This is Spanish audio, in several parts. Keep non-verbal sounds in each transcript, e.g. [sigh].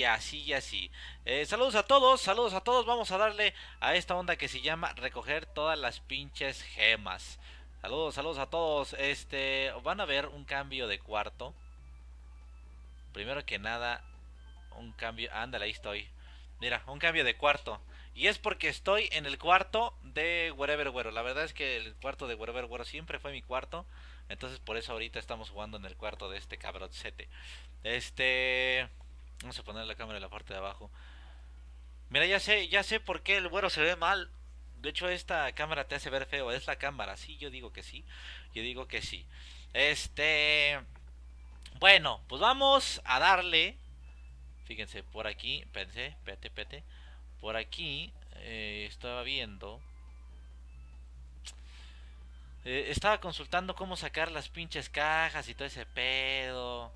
y así y así. Eh, saludos a todos, saludos a todos. Vamos a darle a esta onda que se llama recoger todas las pinches gemas. Saludos, saludos a todos. Este, van a ver un cambio de cuarto. Primero que nada, un cambio. Ándale, ahí estoy. Mira, un cambio de cuarto. Y es porque estoy en el cuarto de Wherever Güero. La verdad es que el cuarto de Wherever Güero siempre fue mi cuarto. Entonces por eso ahorita estamos jugando en el cuarto de este cabroncete. Este... Vamos a poner la cámara en la parte de abajo. Mira, ya sé, ya sé por qué el güero se ve mal. De hecho, esta cámara te hace ver feo. Es la cámara, sí, yo digo que sí. Yo digo que sí. Este... Bueno, pues vamos a darle... Fíjense, por aquí, pensé, pete, pete. Por aquí eh, estaba viendo eh, estaba consultando cómo sacar las pinches cajas y todo ese pedo.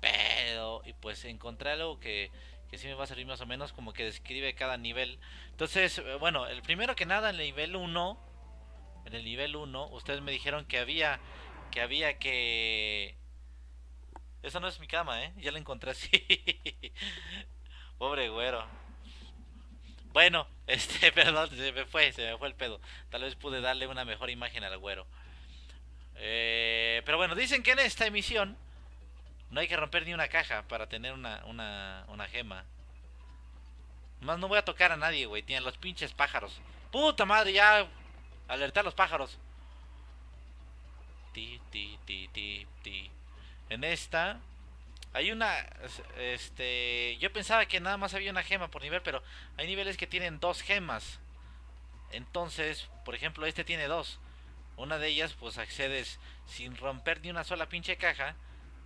Pedo. Y pues encontré algo que, que sí me va a servir más o menos, como que describe cada nivel. Entonces, eh, bueno, el primero que nada, en el nivel 1, en el nivel 1, ustedes me dijeron que había que había que... Esa no es mi cama, ¿eh? Ya la encontré así. [laughs] Pobre güero. Bueno, [laughs] este, perdón, se me fue, se me fue el pedo. Tal vez pude darle una mejor imagen al güero. Eh, pero bueno, dicen que en esta emisión no hay que romper ni una caja para tener una, una, una gema. Más no voy a tocar a nadie, güey. Tienen los pinches pájaros. Puta madre, ya alerté a los pájaros. Ti, ti, ti, ti, ti. En esta hay una, este, yo pensaba que nada más había una gema por nivel, pero hay niveles que tienen dos gemas. Entonces, por ejemplo, este tiene dos. Una de ellas, pues accedes sin romper ni una sola pinche caja.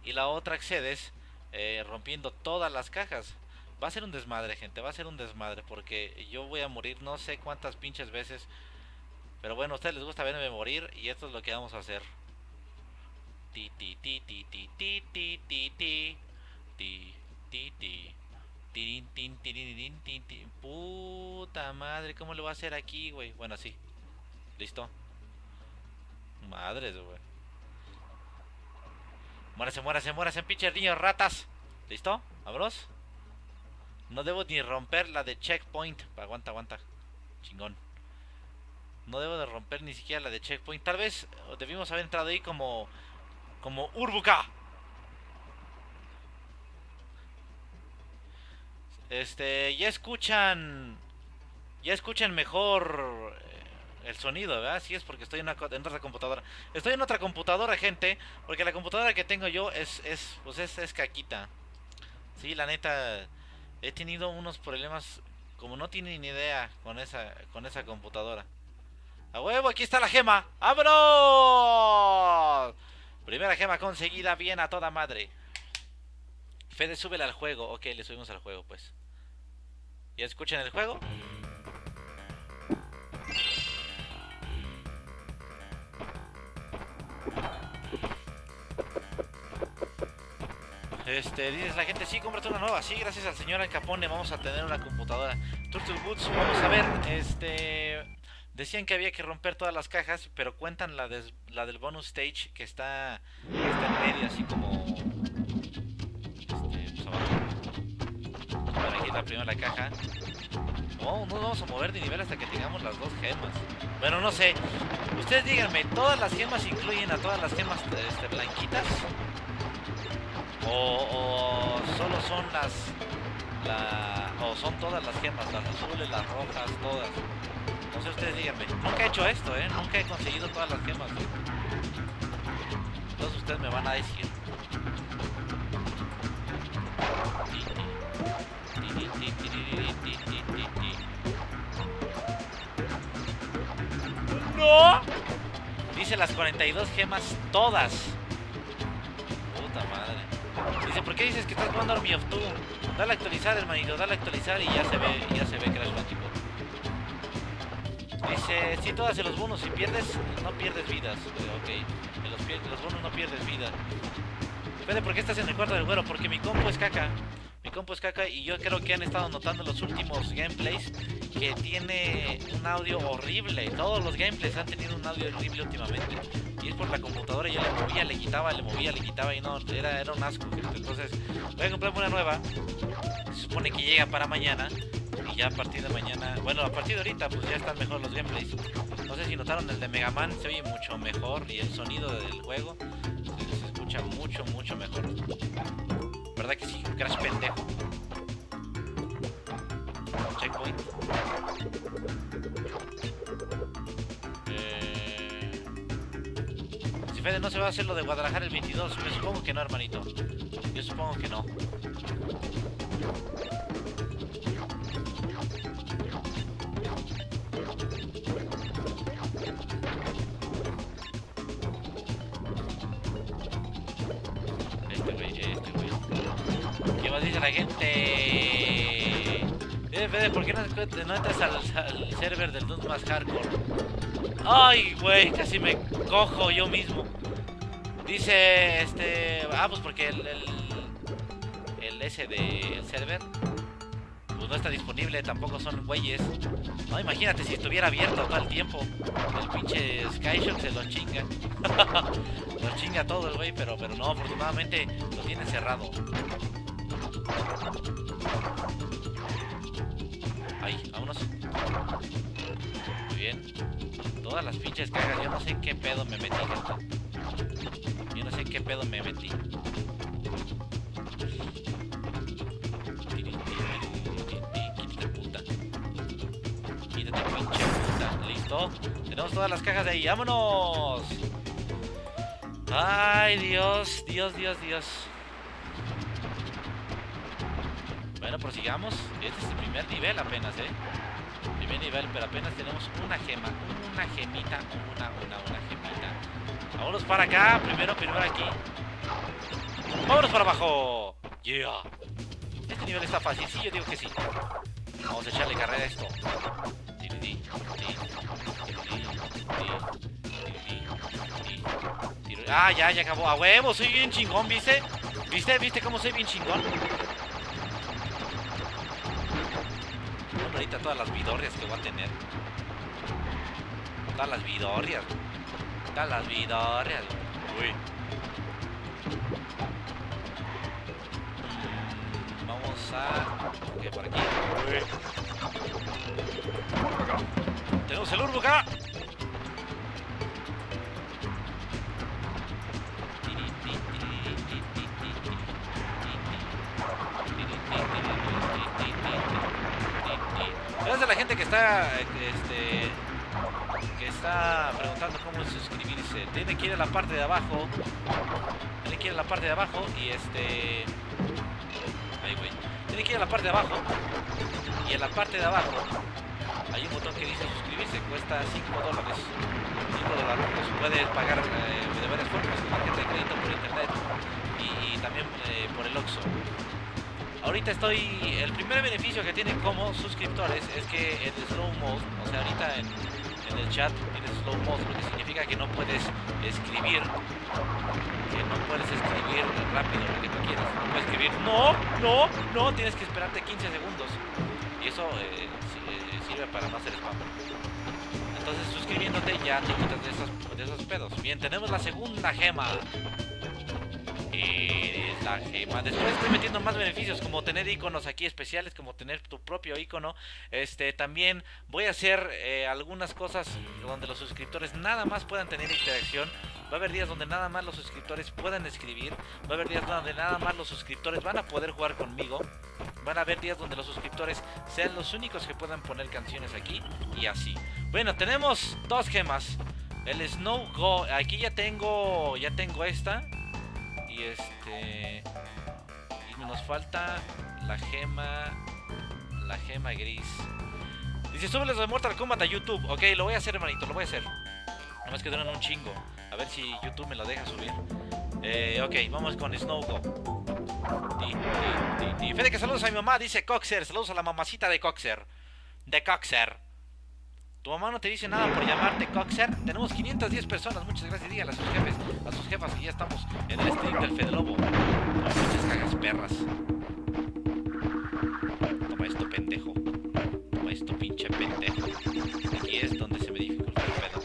Y la otra accedes eh, rompiendo todas las cajas. Va a ser un desmadre, gente. Va a ser un desmadre. Porque yo voy a morir no sé cuántas pinches veces. Pero bueno, a ustedes les gusta verme morir. Y esto es lo que vamos a hacer. Ti ti ti ti ti ti ti ti ti ti ti ti Tin, tin, tin, tin, tin, Puta madre, ¿cómo lo va a hacer aquí, güey? Bueno, así. ¿Listo? Madres, güey. Muérase, muérase, muérase, pinches niños ratas. ¿Listo? ¿Vámonos? No debo ni romper la de checkpoint. Aguanta, aguanta. Chingón. No debo de romper ni siquiera la de checkpoint. Tal vez debimos haber entrado ahí como como Urbuka. Este, ya escuchan ya escuchan mejor el sonido, ¿verdad? Sí, es porque estoy en, una, en, otra computadora. Estoy en otra computadora, gente, porque la computadora que tengo yo es es pues es, es caquita. Sí, la neta he tenido unos problemas como no tienen ni idea con esa con esa computadora. A huevo, aquí está la gema. ¡Abro! Primera gema conseguida, bien a toda madre. Fede, súbele al juego. Ok, le subimos al juego, pues. ¿Ya escuchan el juego? Este, dices la gente, sí, cómprate una nueva. Sí, gracias al señor Al Capone vamos a tener una computadora. Turtle Boots, vamos a ver, este... Decían que había que romper todas las cajas, pero cuentan la, la del bonus stage que está, está en medio, así como... Este, pues abajo. Para aquí la primera caja. No, no vamos a mover de nivel hasta que tengamos las dos gemas. Bueno, no sé. Ustedes díganme, ¿todas las gemas incluyen a todas las gemas este, blanquitas? O, solo son las... La, o son todas las gemas, las azules, las rojas, todas. No sé ustedes díganme. Nunca he hecho esto, ¿eh? Nunca he conseguido todas las gemas. Entonces ustedes me van a decir. ¡No! Dice las 42 gemas todas. Dice, ¿por qué dices que estás jugando Army of Two? Dale a actualizar, hermanito, dale a actualizar y ya se ve, ya se ve Crash Bandicoot. Dice, si todas en los bonos, si pierdes, no pierdes vidas. Ok, en los, bonos no pierdes vida. Fede, ¿por qué estás en el cuarto del güero? Porque mi compu es caca. Mi compu es caca y yo creo que han estado notando los últimos gameplays que tiene un audio horrible. Todos los gameplays han tenido un audio horrible últimamente. Y es por la computadora, yo le movía, le quitaba, le movía, le quitaba y no, era, era un asco. Entonces voy a comprarme una nueva. Se supone que llega para mañana. Y ya a partir de mañana, bueno, a partir de ahorita pues ya están mejor los gameplays. No sé si notaron el de Mega Man, se oye mucho mejor y el sonido del juego se escucha mucho, mucho mejor. ¿Verdad que sí? Crash pendejo. Checkpoint. Eh... Si Fede no se va a hacer lo de Guadalajara el 22, me supongo que no, hermanito. Yo supongo que no. Gente? Eh, ¿por qué no, entras al, server del Doom más hardcore? Ay, güey, casi me cojo yo mismo. Dice, este... Ah, pues porque el... el, el ese de el server... Pues no está disponible, tampoco son güeyes. No, imagínate si estuviera abierto todo el tiempo. El pinche Skyshock se lo chinga. [laughs] lo chinga todo el güey, pero, pero no, afortunadamente lo tiene cerrado. Todas las pinches cagas, yo no sé qué pedo me metí, gente. Yo no sé qué pedo me metí. Quítate puta. Quítate pinche puta. Listo. Tenemos todas las cajas de ahí. ¡Vámonos! Ay, Dios, Dios, Dios, Dios. Bueno, prosigamos. Este es el primer nivel apenas, ¿eh? Nivel, pero apenas tenemos una gema. Una gemita, una, una, una gemita. Vámonos para acá. Primero, primero aquí. Vámonos para abajo. Yeah. Este nivel está fácil. Sí, yo digo que sí. Vamos a echarle carrera a esto. Ah, ya, ya acabó. A huevo, soy bien chingón, ¿viste? ¿Viste? ¿Viste cómo soy bien chingón? Ahorita todas las vidorrias que voy a tener. Todas las vidorrias. Todas las vidorrias. Uy. Mm, vamos a... Ok, por aquí. Uy. Tenemos el urbo acá. A la gente que está este, que está preguntando cómo suscribirse. Tiene que ir a la parte de abajo. Tiene que ir a la parte de abajo y este. Ahí. Tiene que ir a la parte de abajo. Y en la parte de abajo hay un botón que dice suscribirse. Cuesta 5 dólares. 5 dólares. Puedes pagar eh, de varias formas. Tarjeta de crédito por internet. Y, y también eh, por el Oxxo. Ahorita estoy... El primer beneficio que tienen como suscriptores es que el slow mode, o sea, ahorita en, en el chat tienes slow mode, lo que significa que no puedes escribir, que no puedes escribir rápido lo que tú quieras. No puedes escribir, no, no, no, tienes que esperarte 15 segundos. Y eso eh, eh, sirve para no hacer spam. Entonces suscribiéndote ya te quitas de esos, de esos pedos. Bien, tenemos la segunda gema es la gema. Después estoy metiendo más beneficios como tener iconos aquí especiales, como tener tu propio icono. Este también voy a hacer eh, algunas cosas donde los suscriptores nada más puedan tener interacción. Va a haber días donde nada más los suscriptores puedan escribir. Va a haber días donde nada más los suscriptores van a poder jugar conmigo. Van a haber días donde los suscriptores sean los únicos que puedan poner canciones aquí y así. Bueno, tenemos dos gemas. El Snow Go, aquí ya tengo, ya tengo esta. Y este. Y nos falta la gema. La gema gris. Dice, súbeles de Mortal Kombat a YouTube. Ok, lo voy a hacer, hermanito, lo voy a hacer. Nada más que duran un chingo. A ver si YouTube me lo deja subir. Eh, ok, vamos con Snowgo. Y Fede que saludos a mi mamá, dice Coxer. Saludos a la mamacita de Coxer. De Coxer. Tu mamá no te dice nada por llamarte Coxer. Tenemos 510 personas. Muchas gracias. Díganle a sus jefes, a sus jefas que ya estamos en el stream del Fede Lobo. Muchas cagas perras. Toma esto, pendejo. Toma esto, pinche pendejo. Aquí es donde se me dificulta el pedo.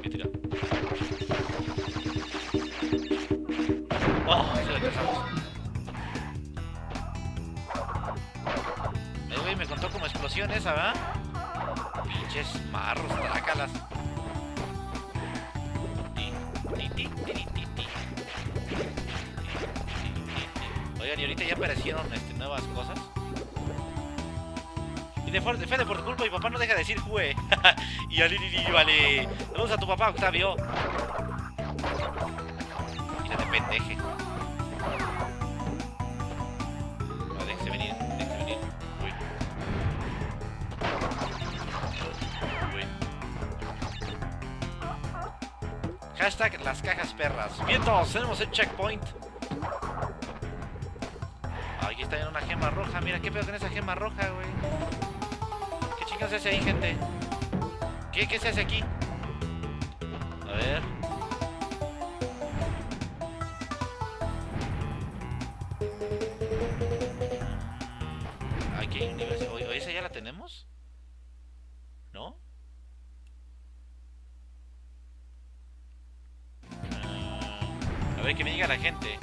¿Qué ¡Oh! Se explosión esa, ¿verdad? Pinches marros, trácalas. Oigan, y ahorita ya aparecieron este, nuevas cosas. Y de, de por tu culpa, mi papá no deja de decir jue. [laughs] y al vale. Saludos a tu papá, Octavio. Mira de pendeje. Vale, déjese venir. Hashtag las cajas perras. Vientos, tenemos el checkpoint. Aquí está en una gema roja. Mira, ¿qué pedo con esa gema roja, güey? ¿Qué chicas se hace ahí, gente? ¿Qué, ¿Qué se hace aquí? A ver. Gente.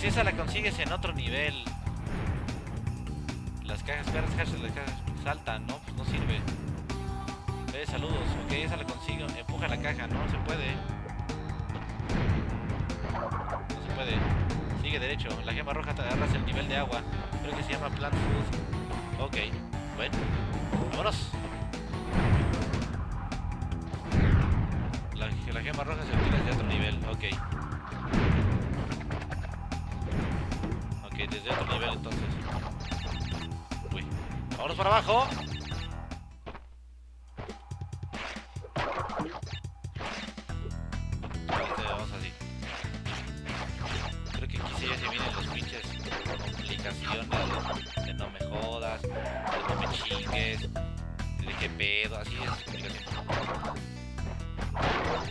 Si esa la consigues en otro nivel. Las cajas las cajas saltan, ¿no? Pues no sirve. Eh, saludos. Ok, esa la consigo. Empuja la caja, no se puede. No se puede. Sigue derecho. La gema roja te agarras el nivel de agua. Creo que se llama plant food. Ok. Bueno. Vámonos. La, la gema roja se obtiene desde otro nivel. Ok. Desde otro nivel entonces. Uy. Vámonos para abajo. Vamos así. Creo que aquí se vienen los pinches complicaciones de, no me jodas, de no me chingues, de qué pedo, así es.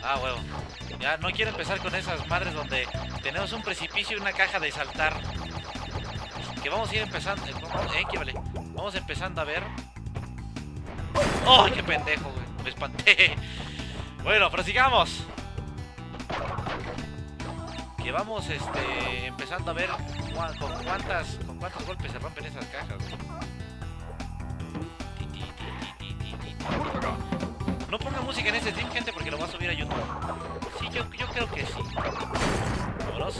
Ah, huevo. Ya no quiero empezar con esas madres donde tenemos un precipicio y una caja de saltar. Que vamos a ir empezando. Eh, vamos- eh. Vamos empezando a ver. ¡Ay, qué pendejo, güey! Me espanté. [laughs] Bueno, prosigamos. Que vamos este empezando a ver cua- con cuántas con cuántos golpes se rompen esas cajas. No ponga música en este stream, gente, porque lo voy a subir a YouTube. Sí, yo, yo creo que sí. Vámonos.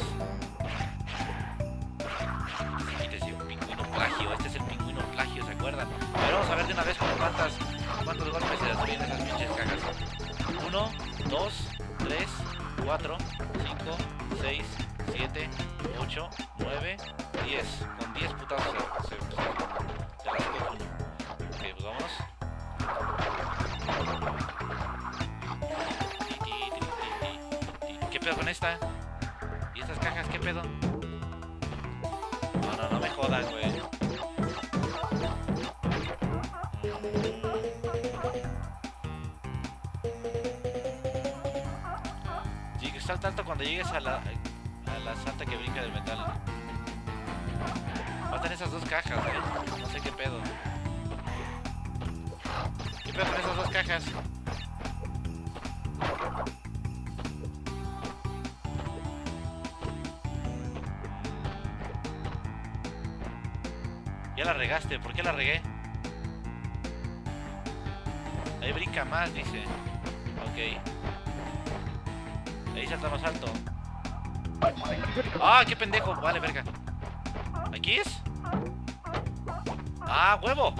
Que salta alto cuando llegues a la, a la santa que brinca del metal. Faltan esas dos cajas, eh. No sé qué pedo. ¿Qué pedo con esas dos cajas? Ya la regaste, ¿por qué la regué? Ahí brinca más, dice. Ok. Salta más alto. ¡Ah, qué pendejo! Vale, verga. ¿Aquí es? ¡Ah, huevo!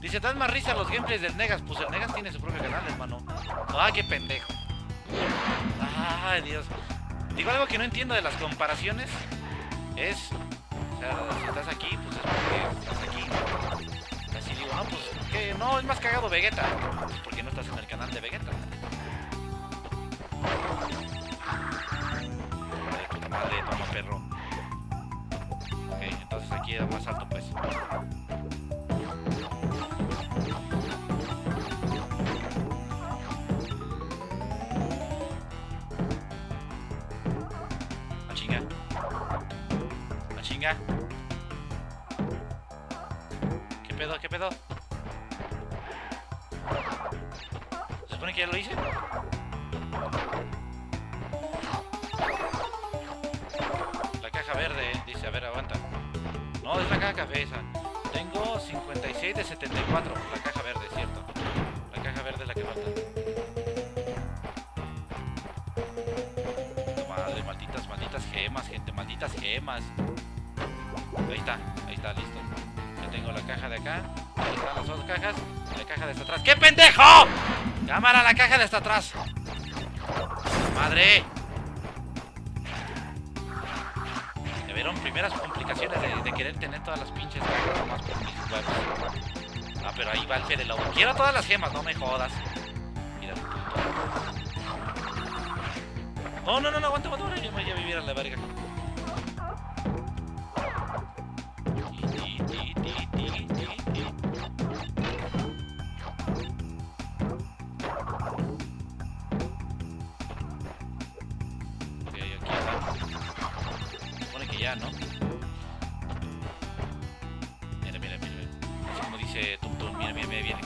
Dice, dan más risa los gameplays del Negas. Pues el Negas tiene su propio canal, hermano. ¡Ah, qué pendejo! ¡Ay, Dios! Digo algo que no entiendo de las comparaciones. Es... Si estás aquí, pues es porque estás aquí. Así digo, no, pues, que no, es más cagado Vegeta. ¡Madre! Ya vieron primeras complicaciones de, querer tener todas las pinches huevos. Ah, pero ahí va el Lobo. Quiero todas las gemas, no me jodas.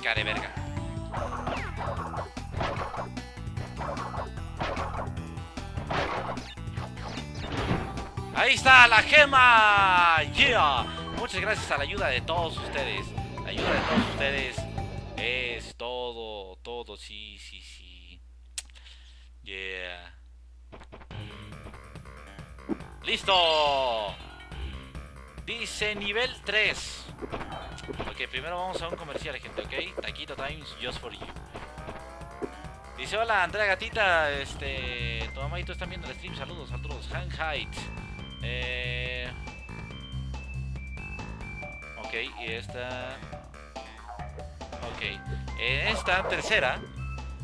Cara de verga. Ahí está la gema. Yeah. Muchas gracias a la ayuda de todos ustedes. La ayuda de todos ustedes es todo, todo, sí, sí, sí. Yeah. ¡Listo! Dice nivel 3. Ok, primero vamos a un comercial, gente, ¿ok? Taquito Times, just for you. Dice, hola, Andrea Gatita, este... Tu mamá y tú están viendo el stream, saludos, saludos. Han Height. Eh... Ok, y esta... Ok. En esta tercera...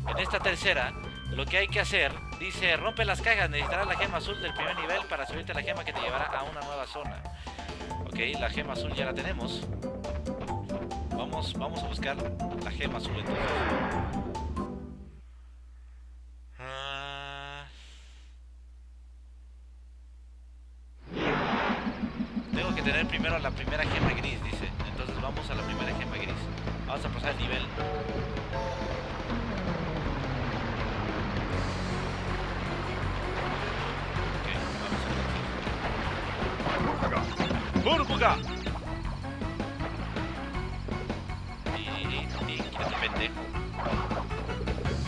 En esta tercera lo que hay que hacer, dice, rompe las cajas, necesitarás la gema azul del primer nivel para subirte la gema que te llevará a una nueva zona. Ok, la gema azul ya la tenemos. Vamos, vamos a buscar la gema azul entonces. Ah. Tengo que tener primero la primera gema gris, dice. Entonces vamos a la primera gema gris. Vamos a pasar el nivel. ¡Burbuga! Y, quítate pendejo.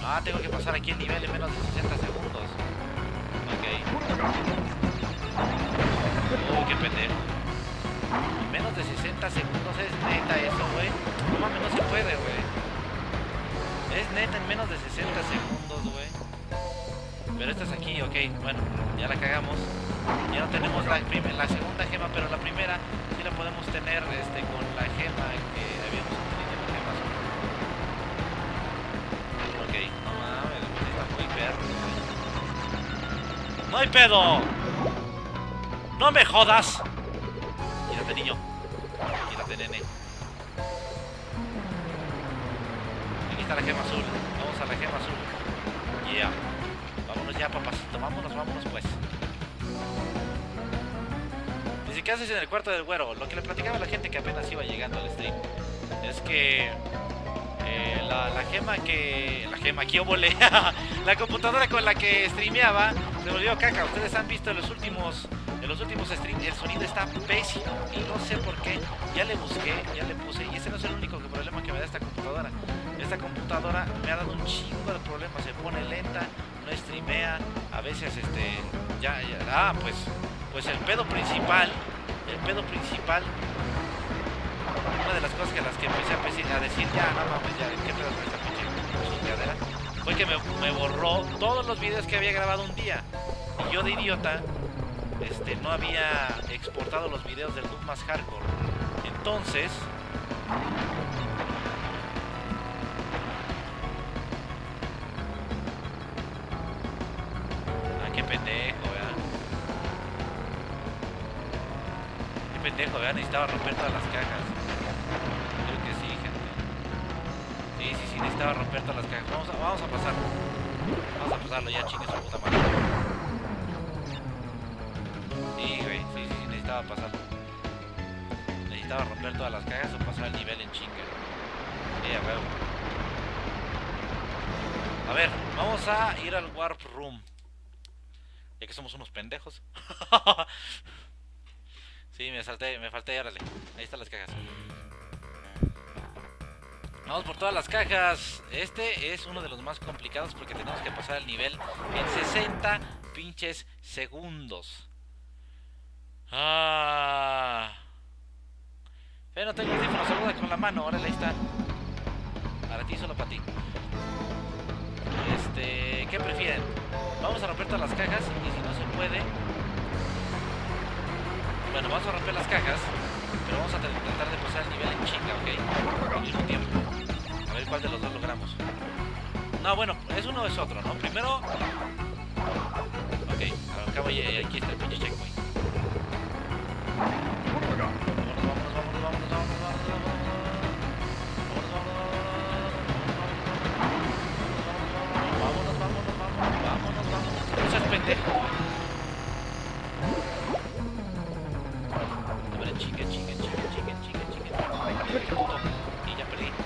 Ah, tengo que pasar aquí el nivel en menos de 60 segundos. Ok. Uy, qué pendejo. En menos de 60 segundos es neta eso, güey. No mames, no se puede, güey. Es neta en menos de 60 segundos, güey. Pero esta es aquí, ok. Bueno, ya la cagamos. Ya no tenemos la, la segunda gema, pero la primera sí la podemos tener este, con la gema que habíamos ¡No hay pedo! ¡No me jodas! Quítate, niño. Quítate, nene. Aquí está la gema azul. Vamos a la gema azul. Yeah. Vámonos ya, papacito. Vámonos, vámonos, pues. ¿qué haces en el cuarto del güero? Lo que le platicaba a la gente que apenas iba llegando al stream es que eh, la, gema que. La gema que yo volé. la computadora con la que streameaba se volvió caca. Ustedes han visto en los últimos. En los últimos streams el sonido está pésimo y no sé por qué. Ya le busqué, ya le puse y ese no es el único problema que me da esta computadora. Esta computadora me ha dado un chingo de problemas. Se pone lenta, no streamea, a veces este. Ya, ya. Ah, pues. Pues el pedo principal el pedo principal, una de las cosas que las que empecé a, decir, ya, no mames, ya, ¿qué pedo con esta pinche Fue que me, borró todos los videos que había grabado un día. Y yo de idiota, este, no había exportado los videos del Doom más hardcore. Entonces, ah, qué pendejo, pendejo, ¿verdad? Necesitaba romper todas las cajas. Necesitaba romper todas las cajas. Vamos a, vamos a pasarlo. Vamos a pasarlo ya, chingue su puta madre. Sí, güey, sí, sí, necesitaba pasarlo. Necesitaba romper todas las cajas o pasar el nivel en chingue. Sí, a ver. A ver, vamos a ir al Warp Room. Ya que somos unos pendejos. [laughs] Sí, me salté, me falté, órale. Ahí están las cajas. Vamos por todas las cajas. Este es uno de los más complicados porque tenemos que pasar el nivel en 60 pinches segundos. Ah. Pero no tengo audífonos, saluda con la mano, órale, ahí está. Para ti, solo para ti. Este, ¿qué prefieren? Vamos a romper todas las cajas y si no se puede... Bueno, vamos a romper las cajas, pero vamos a tratar de pasar el nivel en chinga, ¿ok? Al mismo tiempo. A ver cuál de los dos logramos. No, bueno, es uno es otro, ¿no? Primero... Ok, al cabo aquí está el pinche checkpoint.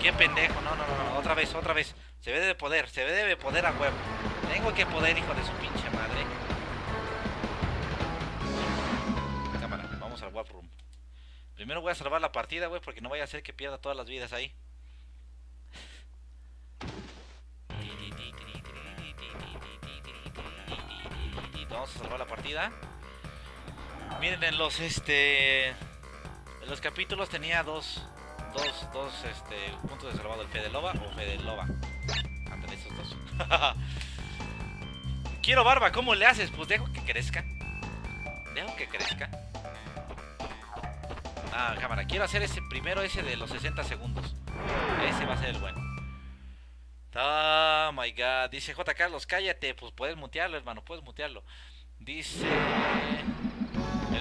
Qué pendejo, no, no, no, otra vez, otra vez. Se ve de poder, se ve de poder a huevo. Tengo que poder, hijo de su pinche madre. Cámara, vamos al Warp Room. Primero voy a salvar la partida, güey, porque no vaya a ser que pierda todas las vidas ahí. Vamos a salvar la partida. Miren, en los este. En los capítulos tenía dos. Dos, dos este, puntos de salvado: el Fede Loba o Fede Loba. Andan esos dos. [laughs] Quiero barba, ¿cómo le haces? Pues dejo que crezca. Dejo que crezca. Ah, cámara. Quiero hacer ese primero ese de los 60 segundos. Ese va a ser el bueno. Oh my god. Dice J. Carlos, cállate. Pues puedes mutearlo, hermano. Puedes mutearlo. Dice.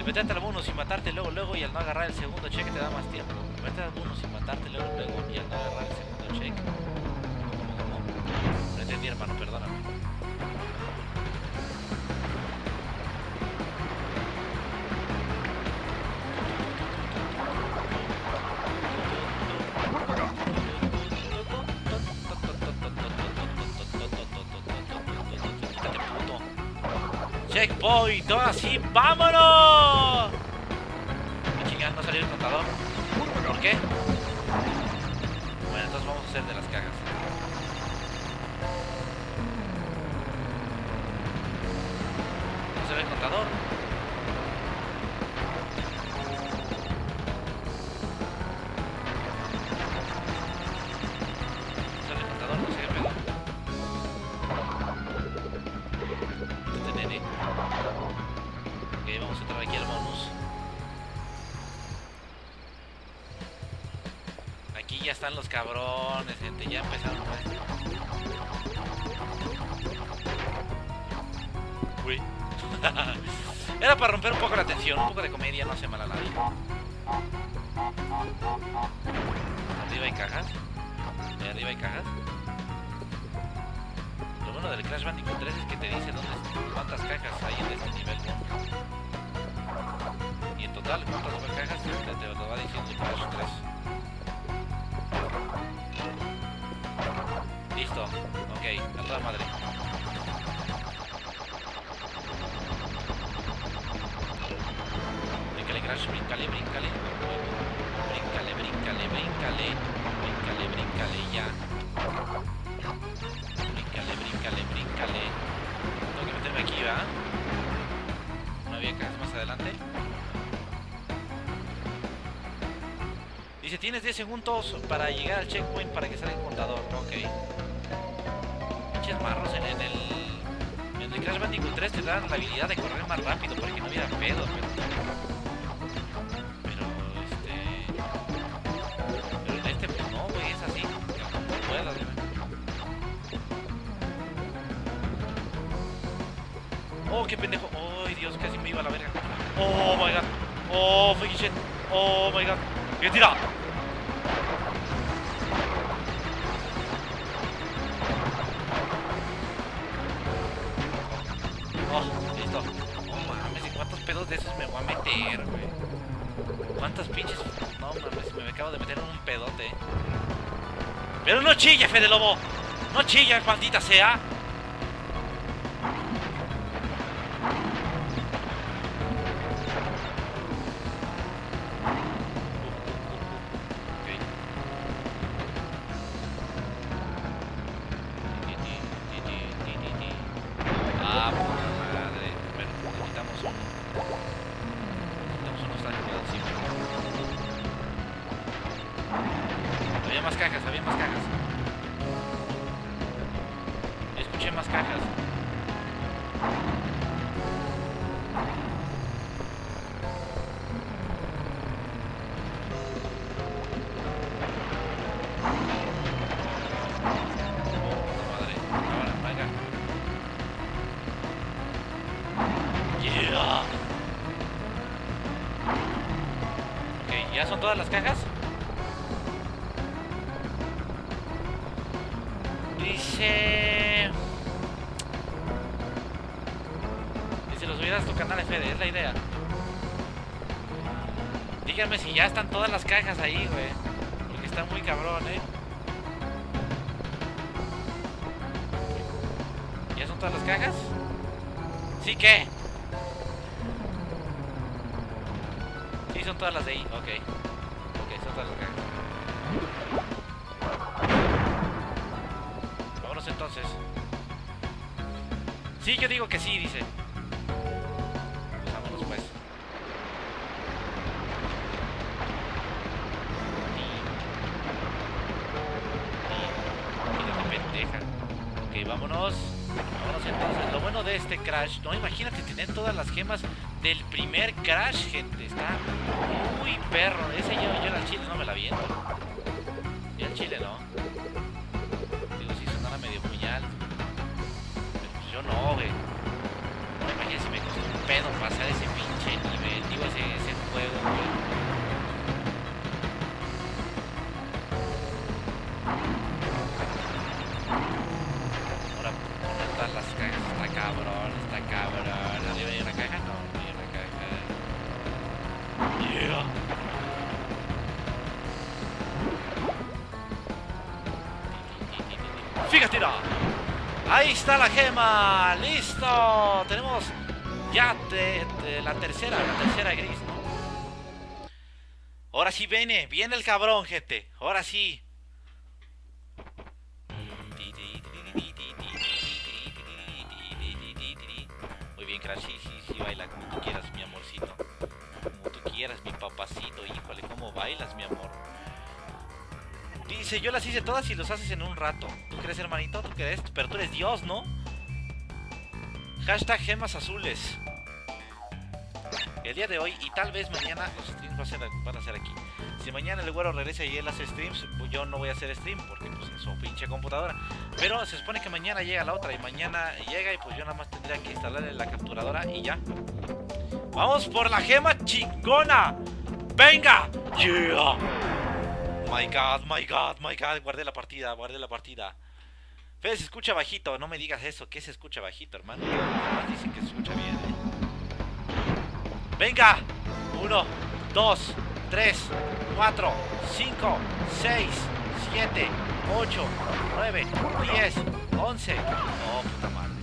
Meterte al bonus y matarte luego, luego y al no agarrar el segundo cheque te da más tiempo. Meterte al bonus y matarte luego, luego y al no agarrar el segundo cheque. ¿Cómo, cómo? No entendí, hermano, perdóname. Checkpoint, todo así, ¡vámonos! Chingas, no salió el contador. ¿Por qué? Bueno, entonces vamos a hacer de las cajas. No se ve el contador. De comedia, no tienes 10 segundos para llegar al checkpoint para que salga el contador. Ok. Pinches marros en, el... En el Crash Bandicoot 3 te dan la habilidad de correr más rápido para que no hubiera pedo, pero... Este... Pero en este, pues no, güey, es así. No puedo. Oh, qué pendejo. Oh, Dios, casi me iba a la verga. Oh my god. Oh, fucking shit. Oh my god. ¡Bien Chilla, Fede Lobo. No chilla, maldita sea. Cajas ahí, güey. Ese, ese juego. Ahora todas las cajas está cabrón, está cabrón. ¿Arriba hay una caja? No, no hay una caja. Yeah. Fíjate, no. Ahí está la gema. Listo. Tenemos ya de, la tercera, la tercera gris, ¿no? Ahora sí viene, viene el cabrón, gente. Ahora sí. Muy bien, Crash, sí, sí, sí, baila como tú quieras, mi amorcito. Como tú quieras, mi papacito, híjole, cómo bailas, mi amor. Dice, yo las hice todas y los haces en un rato. ¿Tú crees, hermanito? ¿Tú crees? Pero tú eres Dios, ¿no? Hashtag gemas azules. Día de hoy y tal vez mañana los streams van a ser aquí. Si mañana el güero regresa y él hace streams, pues yo no voy a hacer stream porque pues es su pinche computadora. Pero se supone que mañana llega la otra y mañana llega y pues yo nada más tendría que instalarle la capturadora y ya. ¡Vamos por la gema chingona! ¡Venga! ¡Yeah! My god, my god, my god, guardé la partida, guardé la partida. Fede, se escucha bajito, no me digas eso, que se escucha bajito, hermano. Además dicen que se escucha bien. Venga, 1, 2, 3, 4, 5, 6, 7, 8, 9, 10, 11. Oh, puta madre.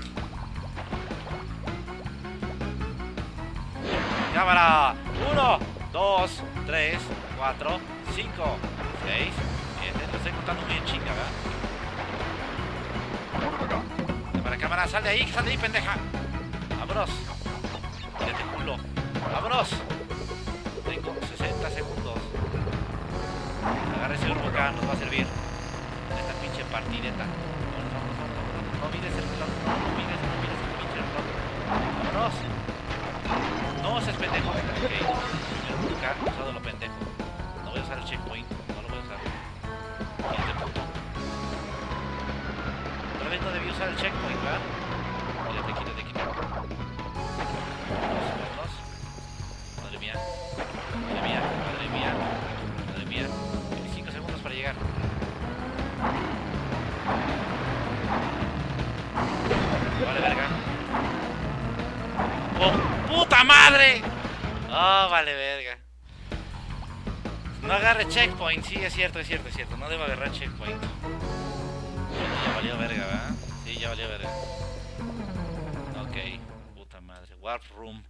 Cámara. 1, 2, 3, 4, 5, 6, 7. Lo estoy contando bien chinga, ¿verdad? Cámara, cámara, sal de ahí, sal de ahí, pendeja. Vámonos. Mírate culo. Vámonos. Tengo 60 segundos. Agarra ese urbo acá, nos va a servir. Esta pinche partideta. Vámonos, vámonos, vámonos. No mires el reloj, no mires, no mires el pinche reloj. Vámonos. No seas pendejo. Ok. Primero buscar, usado lo pendejo. No voy a usar el checkpoint. No lo voy a usar. Mírate puto. Otra vez no debí usar el checkpoint, ¿verdad? 25 segundos para llegar. Vale, verga. ¡Oh, puta madre! Oh, vale, verga. No agarre checkpoint, sí, es cierto, es cierto, es cierto. No debo agarrar checkpoint. Ya valió verga, ¿verdad? Sí, ya valió verga. Ok, puta madre. Warp Room.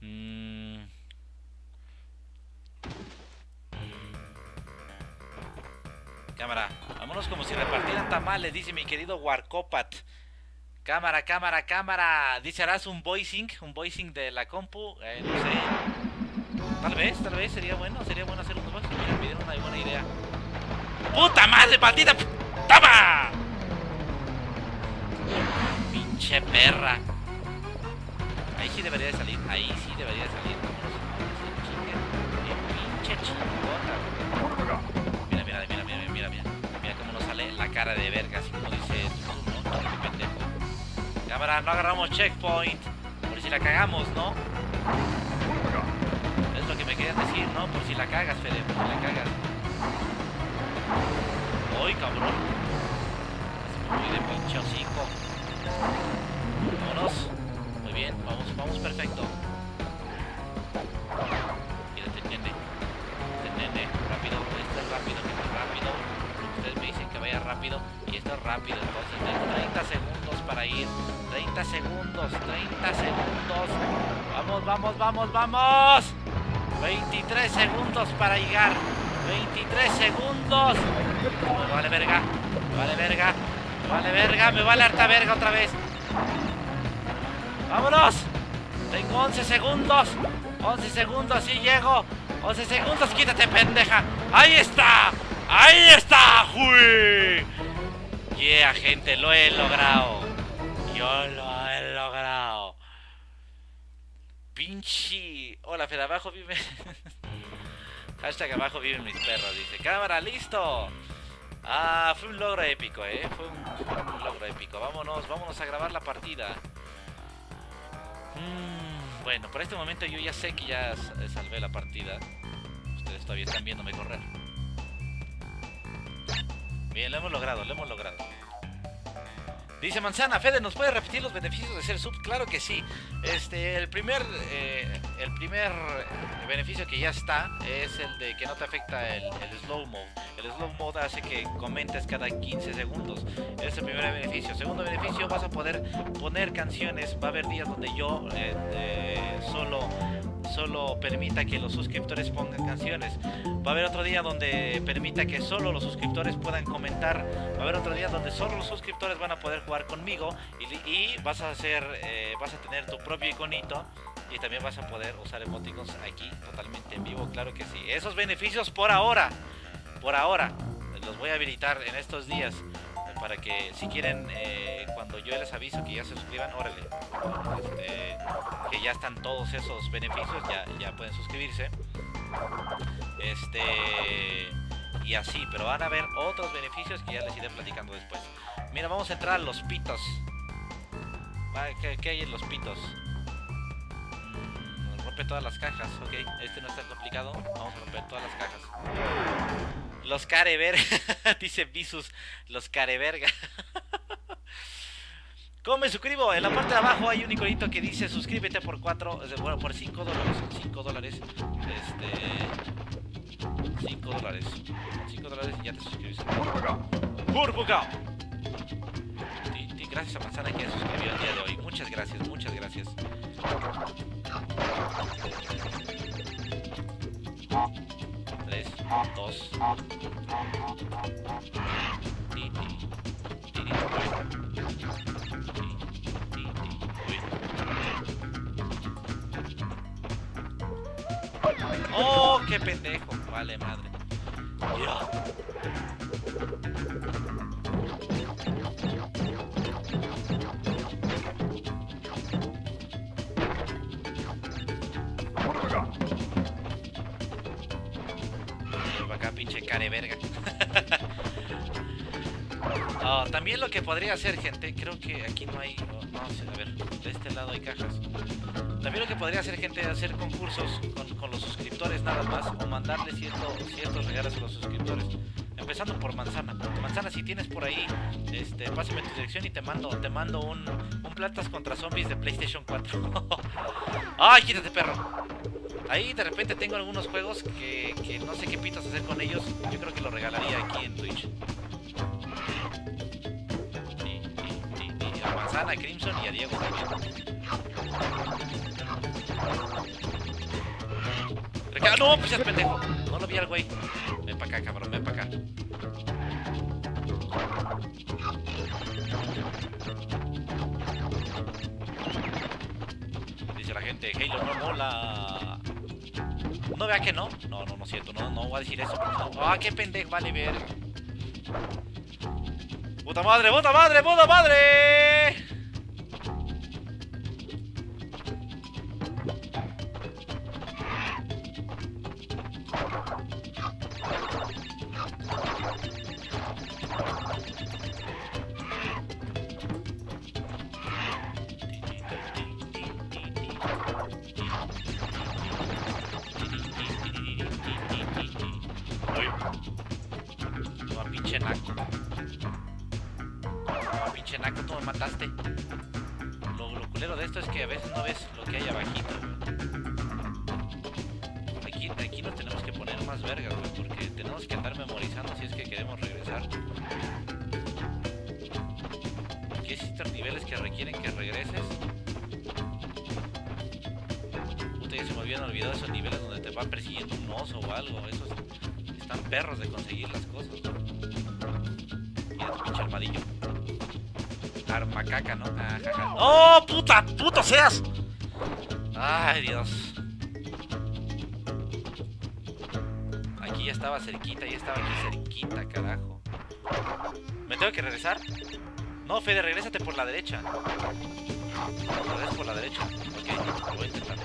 Mm. Cámara, vámonos como si repartieran tamales, dice mi querido Warcopat. Cámara, cámara, cámara. Dice, ¿harás un voicing? ¿Un voicing de la compu? Eh, no sé. Tal vez, tal vez sería bueno. Sería bueno hacer un voicing. Mira, me dieron una buena idea. ¡Puta madre, maldita! ¡Toma! Pinche perra. Ahí sí debería de salir. Ahí sí debería de salir. Vámonos, pinche chingona. Mira, mira, mira, cómo nos sale la cara de verga, así como dice tú, ¿no? Qué pendejo. Cámara, no agarramos checkpoint. Por si la cagamos, ¿no? Es lo que me querías decir, ¿no? Por si la cagas, Fede, por si la cagas. ¡Uy, cabrón! Muy de pinche hocico. Vámonos. Muy bien, vamos, vamos perfecto. Mira, te entiende. Te entiende. Rápido, esto es rápido, que es rápido. Ustedes me dicen que vaya rápido y esto es rápido. Entonces tengo 30 segundos para ir. 30 segundos, 30 segundos. Vamos, vamos, vamos, vamos. 23 segundos para llegar. 23 segundos. Me vale verga. Me vale verga. Me vale verga. Me vale harta verga otra vez. ¡Vámonos! Tengo 11 segundos. 11 segundos y llego. 11 segundos. Quítate, pendeja. Ahí está. Ahí está. ¡Uy! Yeah, gente. Lo he logrado. Yo lo he logrado. Pinche. Hola, Fede. Abajo vive. [laughs] Hashtag abajo viven mis perros. Dice. Cámara, listo. Ah, fue un logro épico, eh. Fue un, fue un logro épico. Vámonos, vámonos a grabar la partida. Mm, bueno, por este momento yo ya sé que ya salvé la partida. Ustedes todavía están viéndome correr. Bien, lo hemos logrado, lo hemos logrado. Dice Manzana, Fede, ¿nos puede repetir los beneficios de ser sub? Claro que sí. Este, el primer, eh, el primer beneficio que ya está es el de que no te afecta el, slow mode. El slow mode hace que comentes cada 15 segundos. Es el primer beneficio. Segundo beneficio, vas a poder poner canciones. Va a haber días donde yo eh, eh, solo solo permita que los suscriptores pongan canciones. Va a haber otro día donde permita que solo los suscriptores puedan comentar. Va a haber otro día donde solo los suscriptores van a poder jugar conmigo y, vas a hacer, eh, tener tu propio iconito y también vas a poder usar emoticons aquí totalmente en vivo. Claro que sí. Esos beneficios por ahora, por ahora, los voy a habilitar en estos días para que si quieren eh, cuando yo les aviso que ya se suscriban, órale, este, que ya están todos esos beneficios, ya, ya pueden suscribirse. Este y así, pero van a haber otros beneficios que ya les iré platicando después. Mira, vamos a entrar a los pitos. ¿Qué, qué hay en los pitos? Rompe todas las cajas, ok. Este no está complicado. Vamos a romper todas las cajas. Los careverga. [laughs] Dice Visus. Los careverga. [laughs] ¿Cómo me suscribo? En la parte de abajo hay un iconito que dice suscríbete por 4, bueno, por 5 dólares. 5 dólares. Este. 5 dólares. 5 dólares y ya te suscribes. ¡Burbuga! Gracias a Manzana que se suscribió el día de hoy. Muchas gracias, muchas gracias. Tres, dos. ¡Oh, qué pendejo! Vale, madre. Pinche careverga. oh, [laughs] también lo que podría hacer, gente, creo que aquí no hay... Oh, a ver, de este lado hay cajas. También lo que podría hacer, gente, es hacer concursos con, los suscriptores nada más o mandarles cierto, ciertos regalos a los suscriptores. Empezando por Manzana. Manzana, si tienes por ahí, este, pásame tu dirección y te mando, te mando un, un plantas contra zombies de PlayStation 4. [laughs] ¡Ay, quítate, perro! Ahí de repente tengo algunos juegos que, que no sé qué pitos hacer con ellos. Yo creo que lo regalaría aquí en Twitch. A Manzana, a Crimson y a Diego. Reca ¡No! Pues es pendejo. No lo vi al güey. Ven para acá, cabrón. Ven para acá. Gente, Halo no mola. No vea que no. No, no, no siento. No, no voy a decir eso. ¡Ah, qué pendejo! Vale, ver. ¡Puta madre! ¡Puta madre! ¡Puta madre! Derecha. Regresa por la derecha. Ok, lo voy a intentar.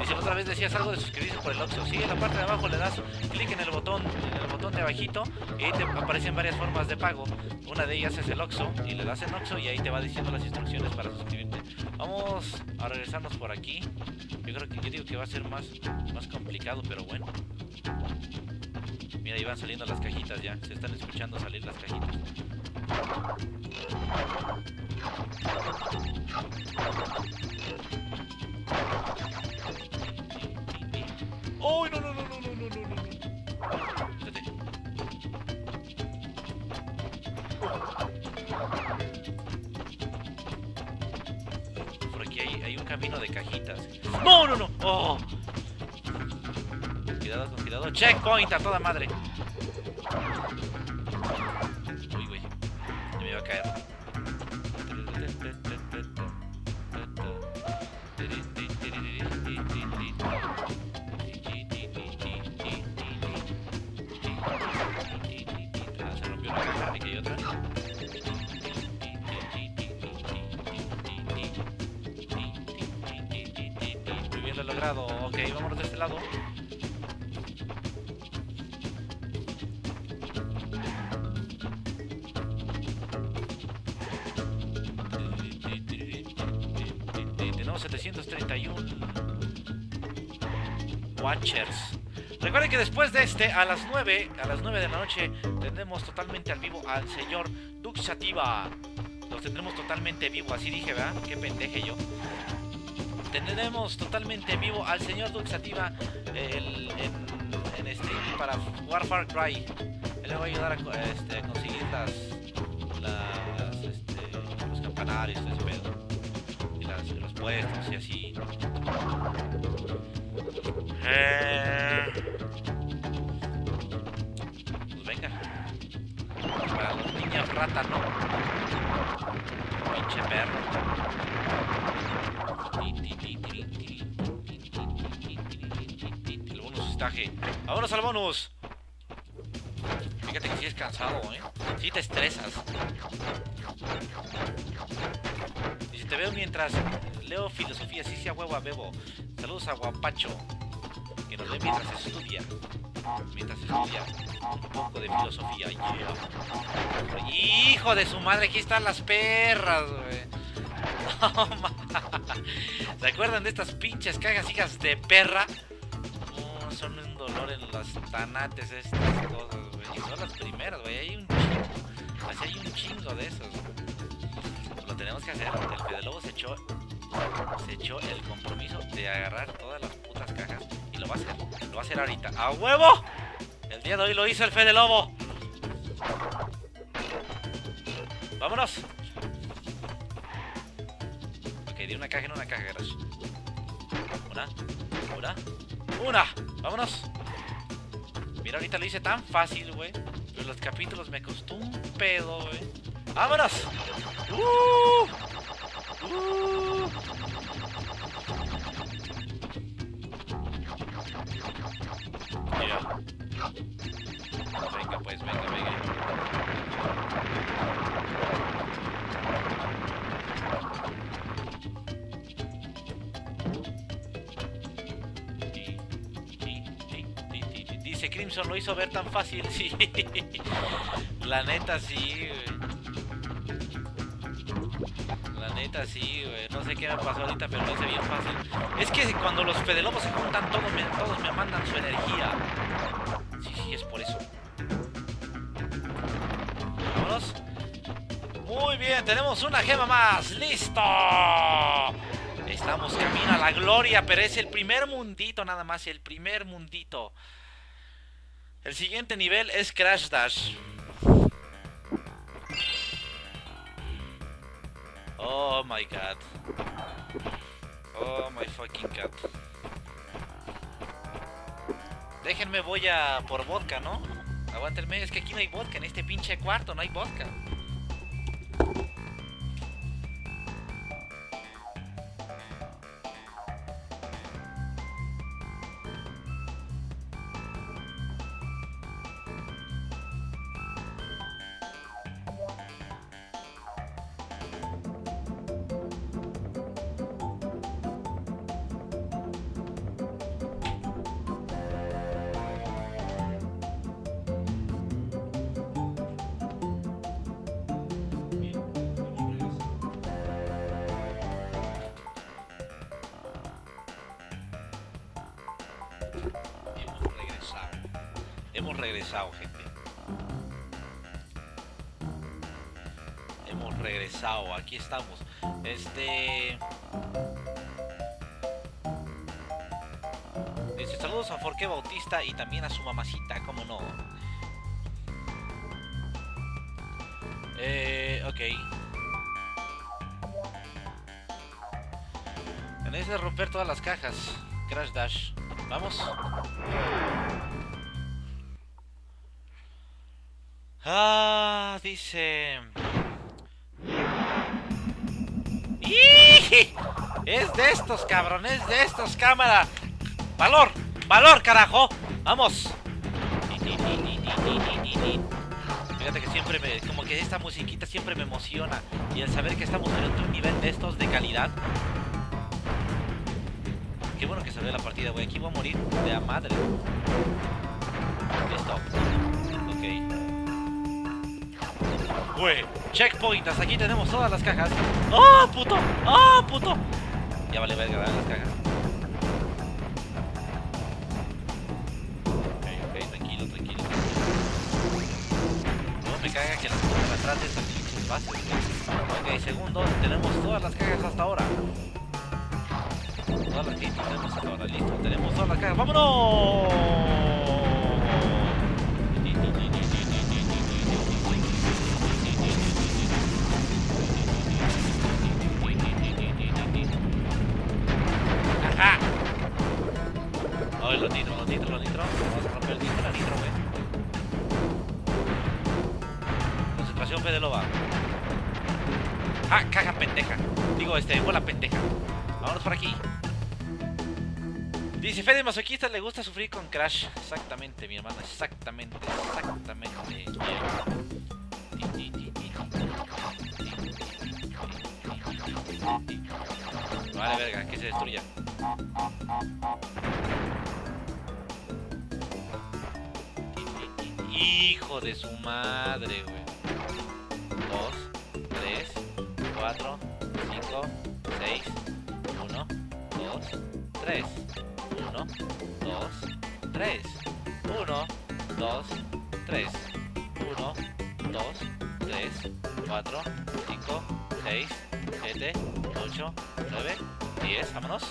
Dice, otra vez decías algo de suscribirse por el Oxxo. Sí, en la parte de abajo le das clic en el botón, en el botón de abajito y ahí te aparecen varias formas de pago. Una de ellas es el Oxxo y le das en Oxxo y ahí te va diciendo las instrucciones para suscribirte. Vamos a regresarnos por aquí. Yo creo que yo digo que va a ser más, más complicado, pero bueno. Mira, ahí van saliendo las cajitas ya. Se están escuchando salir las cajitas. ¡Oh, no, no, no, no, no, no, no, no! Espérate. Por aquí hay, hay un camino de cajitas. ¡No, no, no! ¡Oh! Checkpoint a toda madre. A las 9, a las 9 de la noche, tendremos totalmente al vivo al señor Duxativa. Lo tendremos totalmente vivo, así dije, ¿verdad? Qué pendeje yo. Tendremos totalmente vivo al señor Duxativa el, en, en stream para jugar Cry. Él le va a ayudar a, este, a conseguir las, este, los campanarios. Y los puestos y así. Rata, ¿no? Pinche perro. El bonus estaje. ¡Vámonos al bonus! Fíjate que sí es cansado, ¿eh? Sí te estresas. Y si te veo mientras leo filosofía, sí sea huevo a bebo. Saludos a Guapacho, que nos ve mientras estudia. Mientras estudia un poco de filosofía. Yeah. Hijo de su madre, aquí están las perras, güey. ¿Se acuerdan de estas pinches cajas hijas de perra? Son un dolor en las tanates estas cosas, güey. Y son las primeras, güey. Hay un chingo. Así hay un chingo de esos. Lo tenemos que hacer. El Fede Lobo se echó se echó el compromiso de agarrar todas las putas cajas y lo va a hacer. Lo va a hacer ahorita. ¡A huevo! El día de hoy lo hizo el Fede Lobo. ¡Vámonos! Ok, di una caja en una caja, Garage. Una, una, una. ¡Vámonos! Mira, ahorita lo hice tan fácil, güey. Pero los capítulos me costó un pedo, güey. ¡Vámonos! ¡Uh! ¡Uh! Simpson lo hizo ver tan fácil, sí. [laughs] La neta sí, güey. La neta sí, güey. No sé qué me pasó ahorita, pero lo hice bien fácil. Es que cuando los pedelobos se juntan, todos me, todos me mandan su energía. Sí, sí, es por eso. Vámonos. Muy bien, tenemos una gema más. ¡Listo! Estamos camino a la gloria, pero es el primer mundito nada más, el primer mundito. El siguiente nivel es Crash Dash. Oh my god. Oh my fucking god. Déjenme, voy a por vodka, ¿no? Aguántenme, es que aquí no hay vodka, en este pinche cuarto no hay vodka. Cajas. Crash Dash. Vamos. Ah, dice. ¡Ih! Es de estos, cabrón, es de estos, cámara. Valor, valor, carajo. Vamos. Fíjate que siempre me. Como que esta musiquita siempre me emociona. Y el saber que estamos en otro nivel de estos de calidad. Qué bueno que salió la partida, güey. Aquí voy a morir de a madre. Listo. Ok. Güey. Checkpoint. Hasta aquí tenemos todas las cajas. ¡Oh, puto! ¡Oh, puto! Ya vale verga las cajas. Ok, ok. Tranquilo, tranquilo. No me caga que las pongan atrás de. Ok, segundo. Tenemos todas las cajas hasta ahora. Tenemos hasta ahora, listo. Tenemos todas las cajas. ¡Vámonos! ¡Ajá! Ay, los nitros, los nitros, los nitros. Vamos a romper el nitro, la nitro, güey. Concentración Fede Loba. ¡Ah, caja pendeja! Digo, este, bola pendeja. Vámonos por aquí. Dice Fede Masoquista le gusta sufrir con Crash. Exactamente, mi hermano. Exactamente, exactamente. Vale, verga, que se destruya. Hijo de su madre, güey. 2, 3, 4, 5, 6, 1, 2, 3. 1, 2, 3. 1, 2, 3. 1, 2, 3, 4, 5, 6, 7, 8, 9, 10. Vámonos.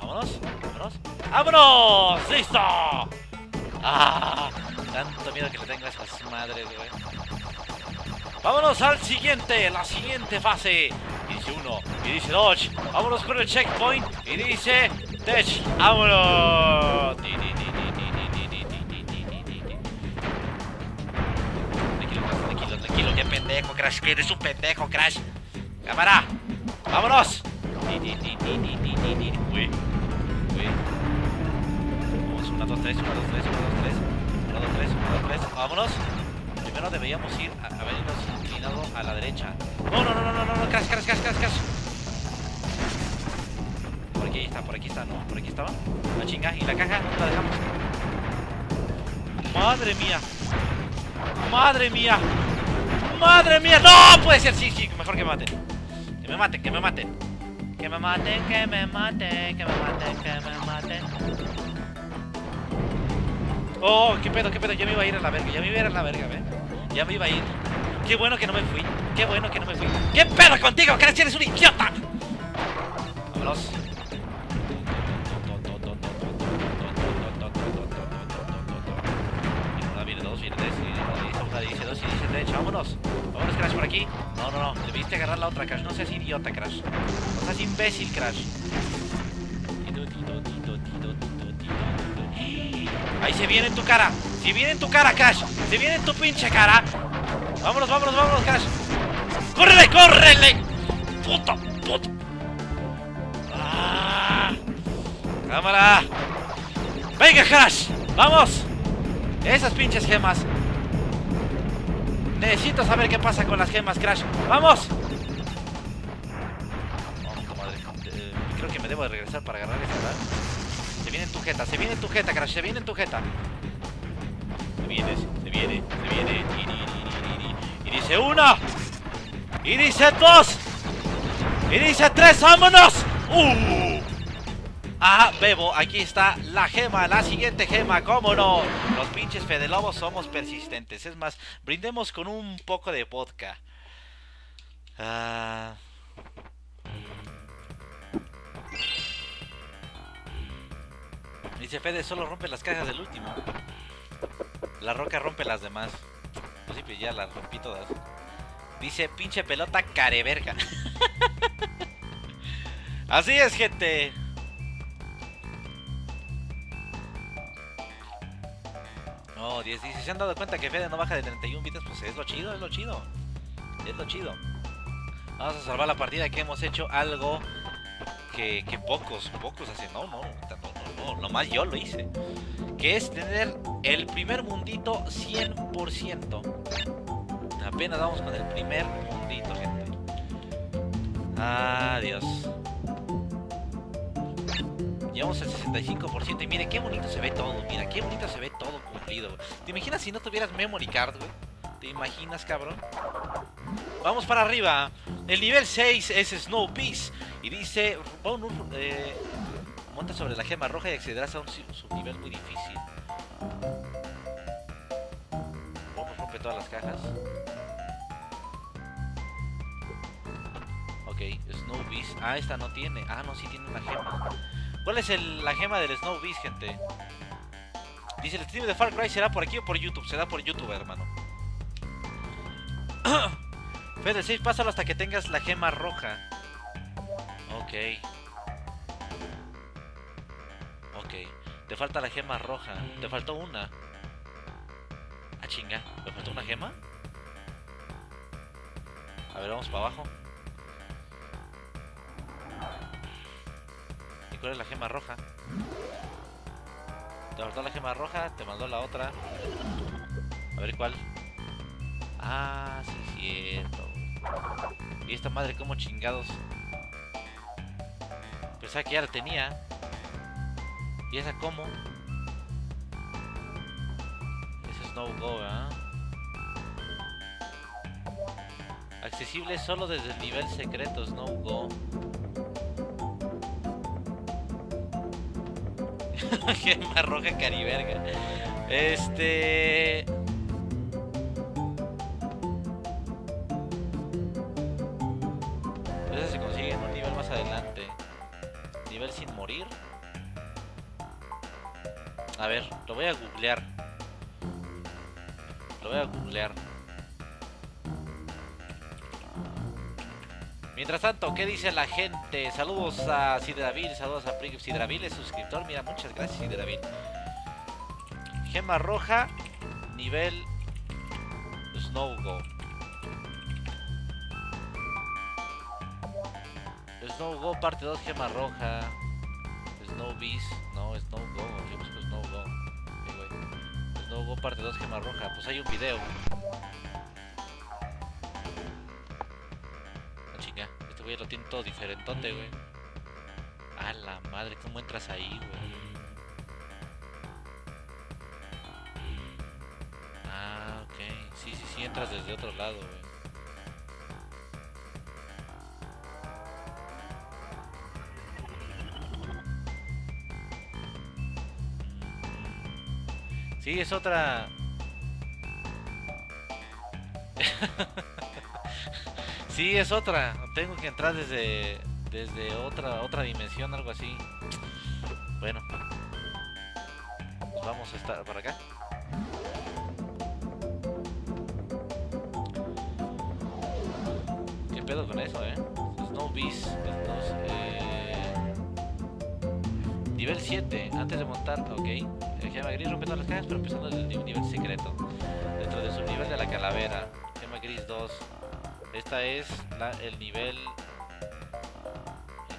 Vámonos. Vámonos. ¡Vámonos! ¡Listo! ¡Ah! Tanto miedo que le tengo a esas madres, güey. Vámonos al siguiente, la siguiente fase. Y dice uno, y dice dos. Vámonos con el checkpoint. Y dice Tech, vámonos. Tranquilo, tranquilo, tranquilo. Qué pendejo, Crash. Que eres un pendejo, Crash. Cámara. Vámonos. Uy. Uy. Vamos, 1, 2, 3, 1, 2, 3, 1, 2, 3. 1, 2, 3, 1, 2, 3. Vámonos. Primero deberíamos ir a habernos inclinado a la derecha. No, no, no, no, no, no, Crash, Crash, Crash, Crash, Crash. Aquí está, por aquí está, no, por aquí estaba. La chinga, y la caja, ¿dónde la dejamos? Madre mía. Madre mía. Madre mía. No, puede ser, sí, sí, mejor que me maten. Que me maten, que me maten. Que me maten, que me maten, que me maten, que me maten. Oh, qué pedo, qué pedo, ya me iba a ir a la verga, ya me iba a ir a la verga, ¿ve? Ya me iba a ir. Qué bueno que no me fui. Qué bueno que no me fui. ¿Qué pedo contigo? ¿Crees que eres un idiota? Vámonos. Crash, por aquí. No, no, no. Debiste agarrar la otra, Crash. No seas idiota, Crash. No seas imbécil, Crash. Ahí se viene en tu cara. Se viene en tu cara, Crash. Se viene en tu pinche cara. Vámonos, vámonos, vámonos, Crash. ¡Córrele, córrele! ¡Puto, puto! ¡Ah! ¡Cámara! ¡Venga, Crash! ¡Vamos! Esas pinches gemas. Necesito saber qué pasa con las gemas, Crash. ¡Vamos! Madre. Eh, creo que me debo de regresar para agarrar esa, ¿verdad? Se viene en tu jeta, se viene en tu jeta, Crash, se viene en tu jeta. Se viene, se viene, se viene. Y dice una. Y dice dos. Y dice tres, vámonos. ¡Uh! Ah, Bebo, aquí está la gema, la siguiente gema, cómo no. Los pinches Fede Lobos somos persistentes. Es más, brindemos con un poco de vodka. Ah. Dice Fede, solo rompe las cajas del último. La roca rompe las demás. Ya las rompí todas. Dice pinche pelota careverga. [laughs] Así es, gente. No, 10 dice, ¿se han dado cuenta que Fede no baja de 31 bits? Pues es lo chido, es lo chido. Es lo chido. Vamos a salvar la partida que hemos hecho algo que, pocos, pocos hacen. No, no, no, no, nomás yo lo hice. Que es tener el primer mundito 100%. Apenas vamos con el primer mundito, gente. Adiós. Llevamos el 65% y mire qué bonito se ve todo. Mira, qué bonito se ve todo ¿Te imaginas si no tuvieras memory card, güey? ¿Te imaginas, cabrón? Vamos para arriba. El nivel 6 es Snow Peace. Y dice, bonus, eh, monta sobre la gema roja y accederás a un subnivel muy difícil. Bonus rompe todas las cajas. Ok, Snow Beast. Ah, esta no tiene. Ah, no, sí tiene una gema. ¿Cuál es el, la gema del Snow Beast, gente? Dice, el stream de Far Cry será por aquí o por YouTube. Será por YouTube, hermano. [clears throat] Fede 6, pásalo hasta que tengas la gema roja. Ok. Ok. Te falta la gema roja. Te faltó una. Ah, chinga. ¿Me faltó una gema? A ver, vamos para abajo. ¿Y cuál es la gema roja? Te faltó la gema roja, te mandó la otra. A ver cuál. Ah, sí es cierto. Y esta madre como chingados. Pensaba que ya la tenía. ¿Y esa cómo? Ese es no go, ¿eh? Accesible solo desde el nivel secreto, no go. Gema [laughs] roja cariberga. Este. ¿Qué dice la gente? Saludos a Sidravil, saludos a Prig Sidravil es suscriptor. Mira, muchas gracias, Sidravil. Gema roja, nivel Snow Go. Snow Go, parte 2, gema roja. Snow Beast, no, Snow Go. Yo busco Snow Go. Sí, güey. Snow Go, parte 2, gema roja. Pues hay un video. Güey lo tiene todo diferentote, güey. A la madre, ¿cómo entras ahí, güey? Ah, ok. Sí, sí, sí, entras desde otro lado, güey. Sí, es otra... [laughs] sí, es otra. Tengo que entrar desde desde otra otra dimensión, algo así. Bueno. vamos a estar por acá. ¿Qué pedo con eso, eh? Snow Beast. eh... Nivel 7. Antes de montar, ok. El gema gris rompe todas las cajas, pero empezando desde el nivel secreto. Dentro de su nivel de la calavera. Gema gris 2. Esta es la, el nivel...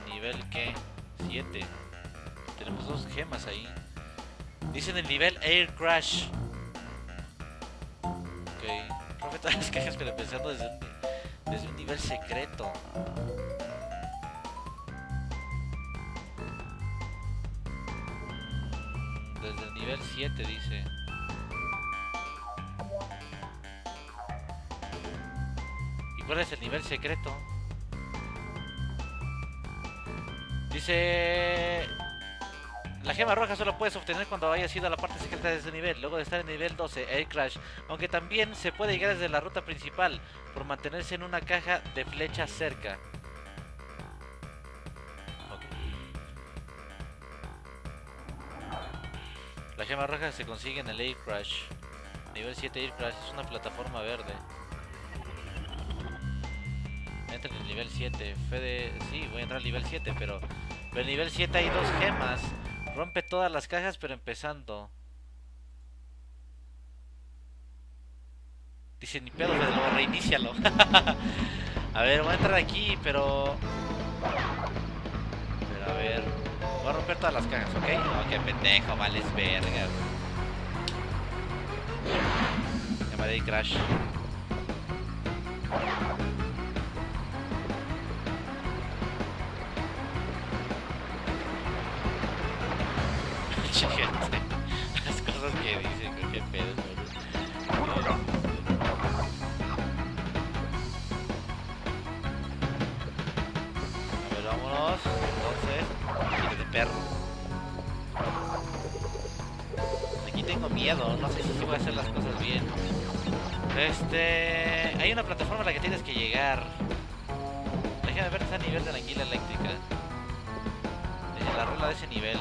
El nivel que... 7. Tenemos dos gemas ahí. Dicen el nivel Air Crash. Ok. Rompe [laughs] todas las cajas, pero empezando desde un, desde un nivel secreto. Desde el nivel 7 dice. Cuál es el nivel secreto? Dice... La gema roja solo puedes obtener cuando hayas ido a la parte secreta de ese nivel, luego de estar en el nivel 12, Air Crash, aunque también se puede llegar desde la ruta principal, por mantenerse en una caja de flechas cerca. La gema roja se consigue en el Air Crash. Nivel 7 Air Crash es una plataforma verde. Entra en el nivel 7. Fede... Sí, voy a entrar al nivel 7, pero... En el nivel 7 hay dos gemas. Rompe todas las cajas, pero empezando. Dice, ni pedo, Fede, luego reinícialo. [laughs] a ver, voy a entrar aquí, pero... Pero a ver... Voy a romper todas las cajas, ¿ok? No, qué pendejo, vales verga. Llamaré y crash. Mucha gente. [laughs] Las cosas que dicen, qué pedo. A ver, vámonos. Entonces, de perro. Aquí tengo miedo, no sé si voy a hacer las cosas bien. Este... Hay una plataforma a la que tienes que llegar. Déjame ver ese nivel de la anguila eléctrica. La rola de ese nivel.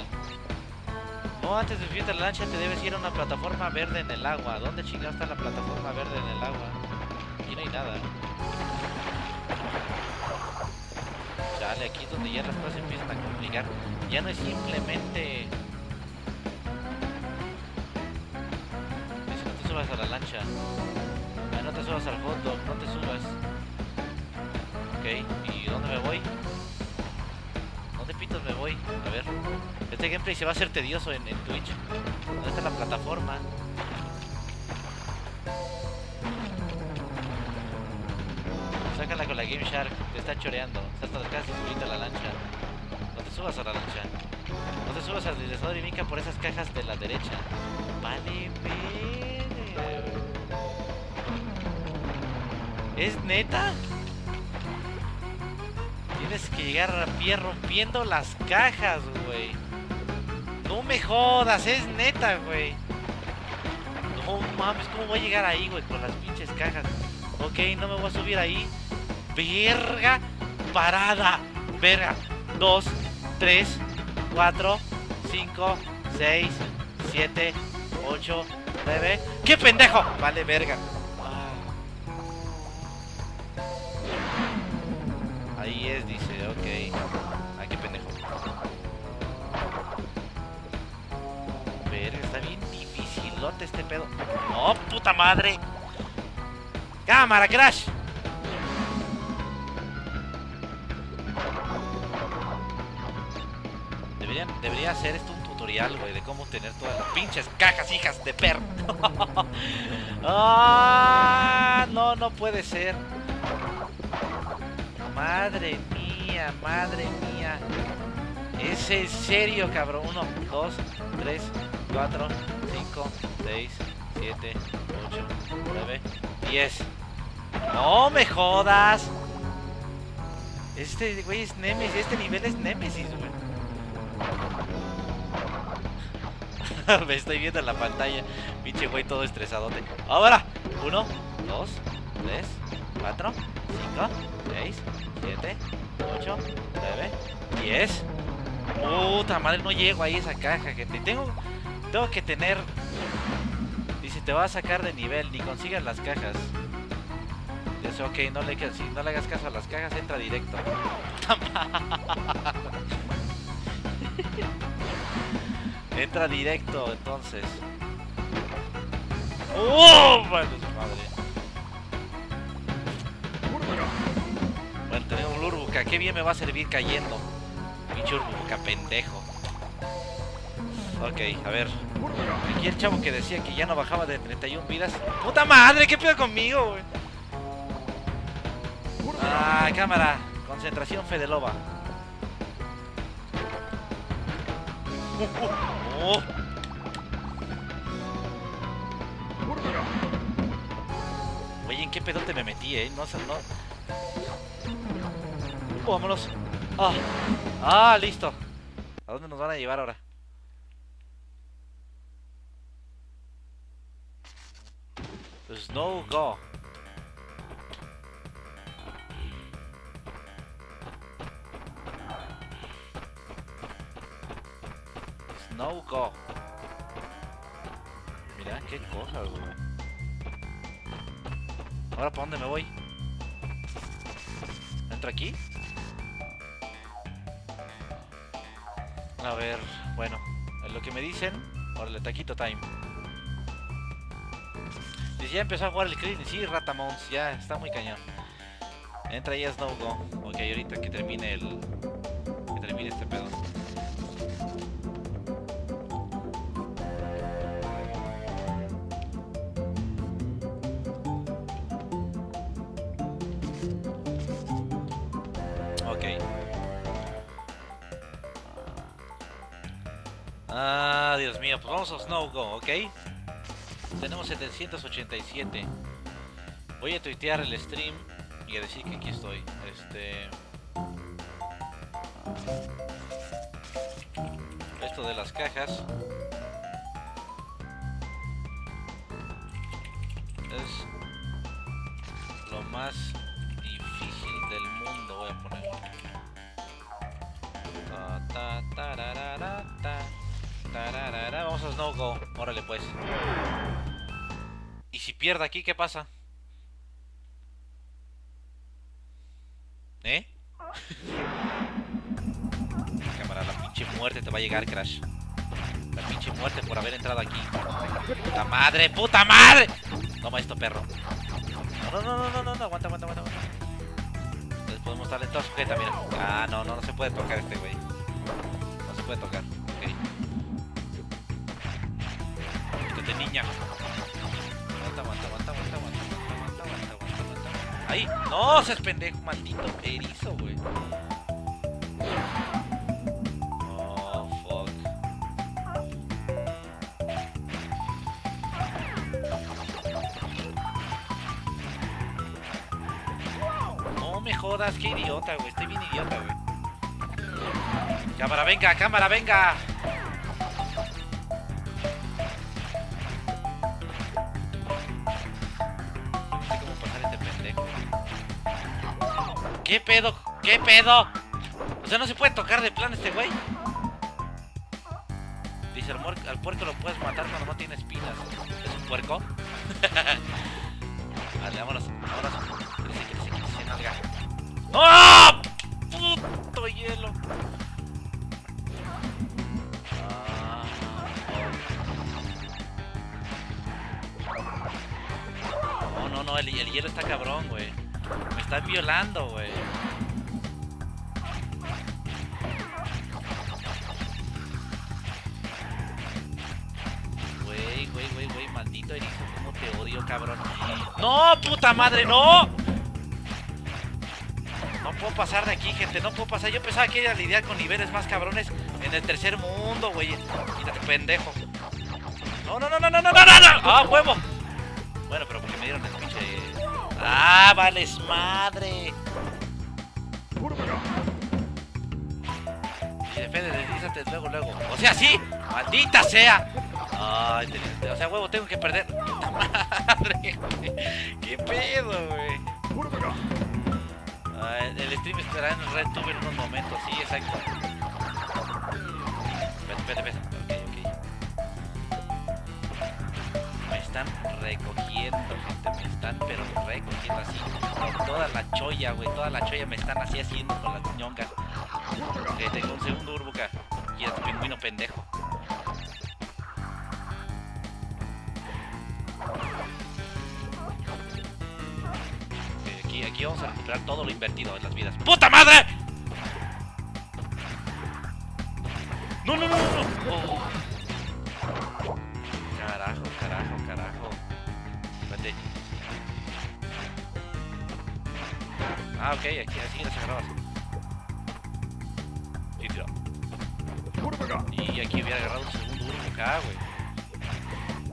No, antes de subirte a la lancha te debes ir a una plataforma verde en el agua. ¿Dónde chingados está la plataforma verde en el agua? Aquí no hay nada. Dale, aquí es donde ya las cosas empiezan a complicar. Ya no es simplemente... Es que no te subas a la lancha. Ah, no te subas al hot dog, no te subas. Ok, ¿y dónde me voy? ¿Dónde pitos me voy? A ver. Este gameplay se va a hacer tedioso en, Twitch. ¿Dónde está la plataforma? Sácala con la Game Shark, te está choreando. Estás casi subirte a la lancha. No te subas a la lancha. No te subas al deslizador y mica por esas cajas de la derecha. Vale. ¿Es neta? Tienes que llegar a pie rompiendo las cajas, güey. No me jodas, es neta, güey. No mames, ¿cómo voy a llegar ahí, güey? Con las pinches cajas. Ok, no me voy a subir ahí. Verga, parada. Verga. 2, 3, 4, 5, 6, 7, 8, 9. ¡Qué pendejo! Vale, verga. ¡Cámara, Crash! Debería hacer esto un tutorial, güey, de cómo tener todas las pinches cajas, hijas de perro. [laughs] ¡Ah! No, no puede ser. Madre mía, madre mía. Es en serio, cabrón. 1, 2, 3, 4, 5, 6, 7, 8, 9, 10. No me jodas. Este güey es Nemesis. Este nivel es Nemesis, güey. [laughs] Me estoy viendo en la pantalla. Pinche güey todo estresadote. Ahora. 1, 2, 3, 4, 5, 6, 7, 8, 9, 10. Puta madre, no llego ahí esa caja, gente. Tengo, tengo que tener... Dice, te va a sacar de nivel, ni consigas las cajas. Dice, ok, no le, si no le hagas caso a las cajas, entra directo. [laughs] entra directo, entonces. ¡Oh! Bueno, madre. Bueno, tenemos un Urbuka. Qué bien me va a servir cayendo. Pinche Urbuka, pendejo. Ok, a ver. Aquí el chavo que decía que ya no bajaba de 31 vidas. ¡Puta madre! ¿Qué pedo conmigo, güey? Ah, cámara. Concentración Fedeloba. Oh. Oye, ¿en qué pedote me metí, eh? No, no. Vámonos. Ah. ah, listo. ¿A dónde nos van a llevar ahora? Snow Go. Snow Go. Mira, qué cosas, güey. ¿Ahora para dónde me voy? ¿Entro aquí? A ver, bueno, en lo que me dicen, órale, taquito time. Dice, ya empezó a jugar el Krillin, sí, Ratamons, ya, está muy cañón. Entra ahí a Snow Go. Ok, ahorita que termine el... Que termine este pedo. Vamos a Snow Go, ¿ok? Tenemos 787. Voy a tuitear el stream y a decir que aquí estoy. Este. Esto de las cajas. Pues. ¿Y si pierdo aquí, qué pasa? ¿Eh? [laughs] Cámara, la pinche muerte te va a llegar, Crash. La pinche muerte por haber entrado aquí. ¡Puta madre! ¡Puta madre! Toma esto, perro. No, no, no, no, no, no, aguanta, aguanta, aguanta. aguanta. Entonces podemos darle toda sujeta, mira. Ah, no, no, no se puede tocar este güey. No se puede tocar. Niña. Aguanta, aguanta, aguanta, aguanta, aguanta, aguanta, aguanta, aguanta, aguanta. ¡Ahí! ¡No! Seas pendejo, maldito erizo, güey. Oh, fuck. No me jodas, qué idiota, güey. Estoy bien idiota, güey. Cámara, venga, cámara, venga. ¿Qué pedo? ¿Qué pedo? O sea, no se puede tocar de plan este güey. Dice, al, al puerco lo puedes matar cuando no tiene espinas. ¿Es un puerco? [laughs] Vale, vámonos, vámonos. Crece. Violando, güey. Güey, güey, güey, güey, maldito erizo, cómo te odio, cabrón. ¡No, puta madre, no! No puedo pasar de aquí, gente, no puedo pasar. Yo pensaba que iba a lidiar con niveles más cabrones en el tercer mundo, güey. Mira, pendejo. No, no, no, no, no, no, no, no, no. ¡Ah, huevo! Bueno, pero porque me dieron el pinche... ¡Ah, vales madre! sea, sí. Maldita sea. Ay, te, te, o sea, huevo, tengo que perder. Puta [laughs] madre, güey. Qué pedo, güey. Mm, el stream estará en Red Tube en unos momentos, sí, exacto. Espera, espera, espera. Ok, ok. Me están recogiendo, gente. Me están, pero recogiendo así. Toda la cholla, güey. Toda la cholla me están así haciendo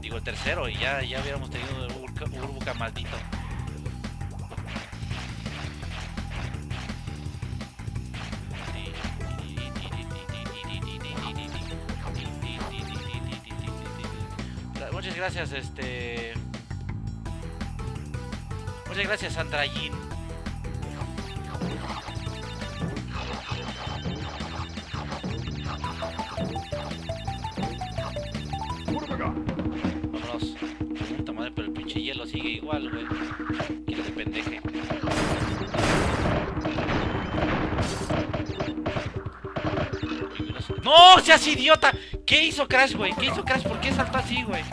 Digo, el tercero, y ya, ya hubiéramos tenido Urbuka, Urbuka maldito. Muchas gracias, este... Muchas gracias, Sandrayin. ¡Seas idiota! ¿Qué hizo Crash, güey? ¿Qué hizo Crash? ¿Por qué saltó así, güey?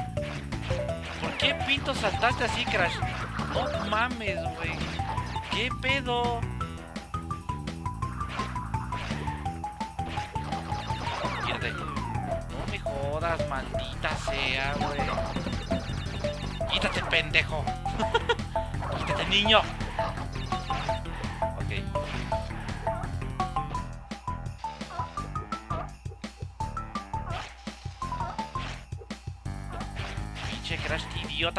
¿Por qué pito saltaste así, Crash? No mames, güey. ¿Qué pedo? No me jodas, maldita sea, güey. Quítate, pendejo. [laughs] Quítate, niño.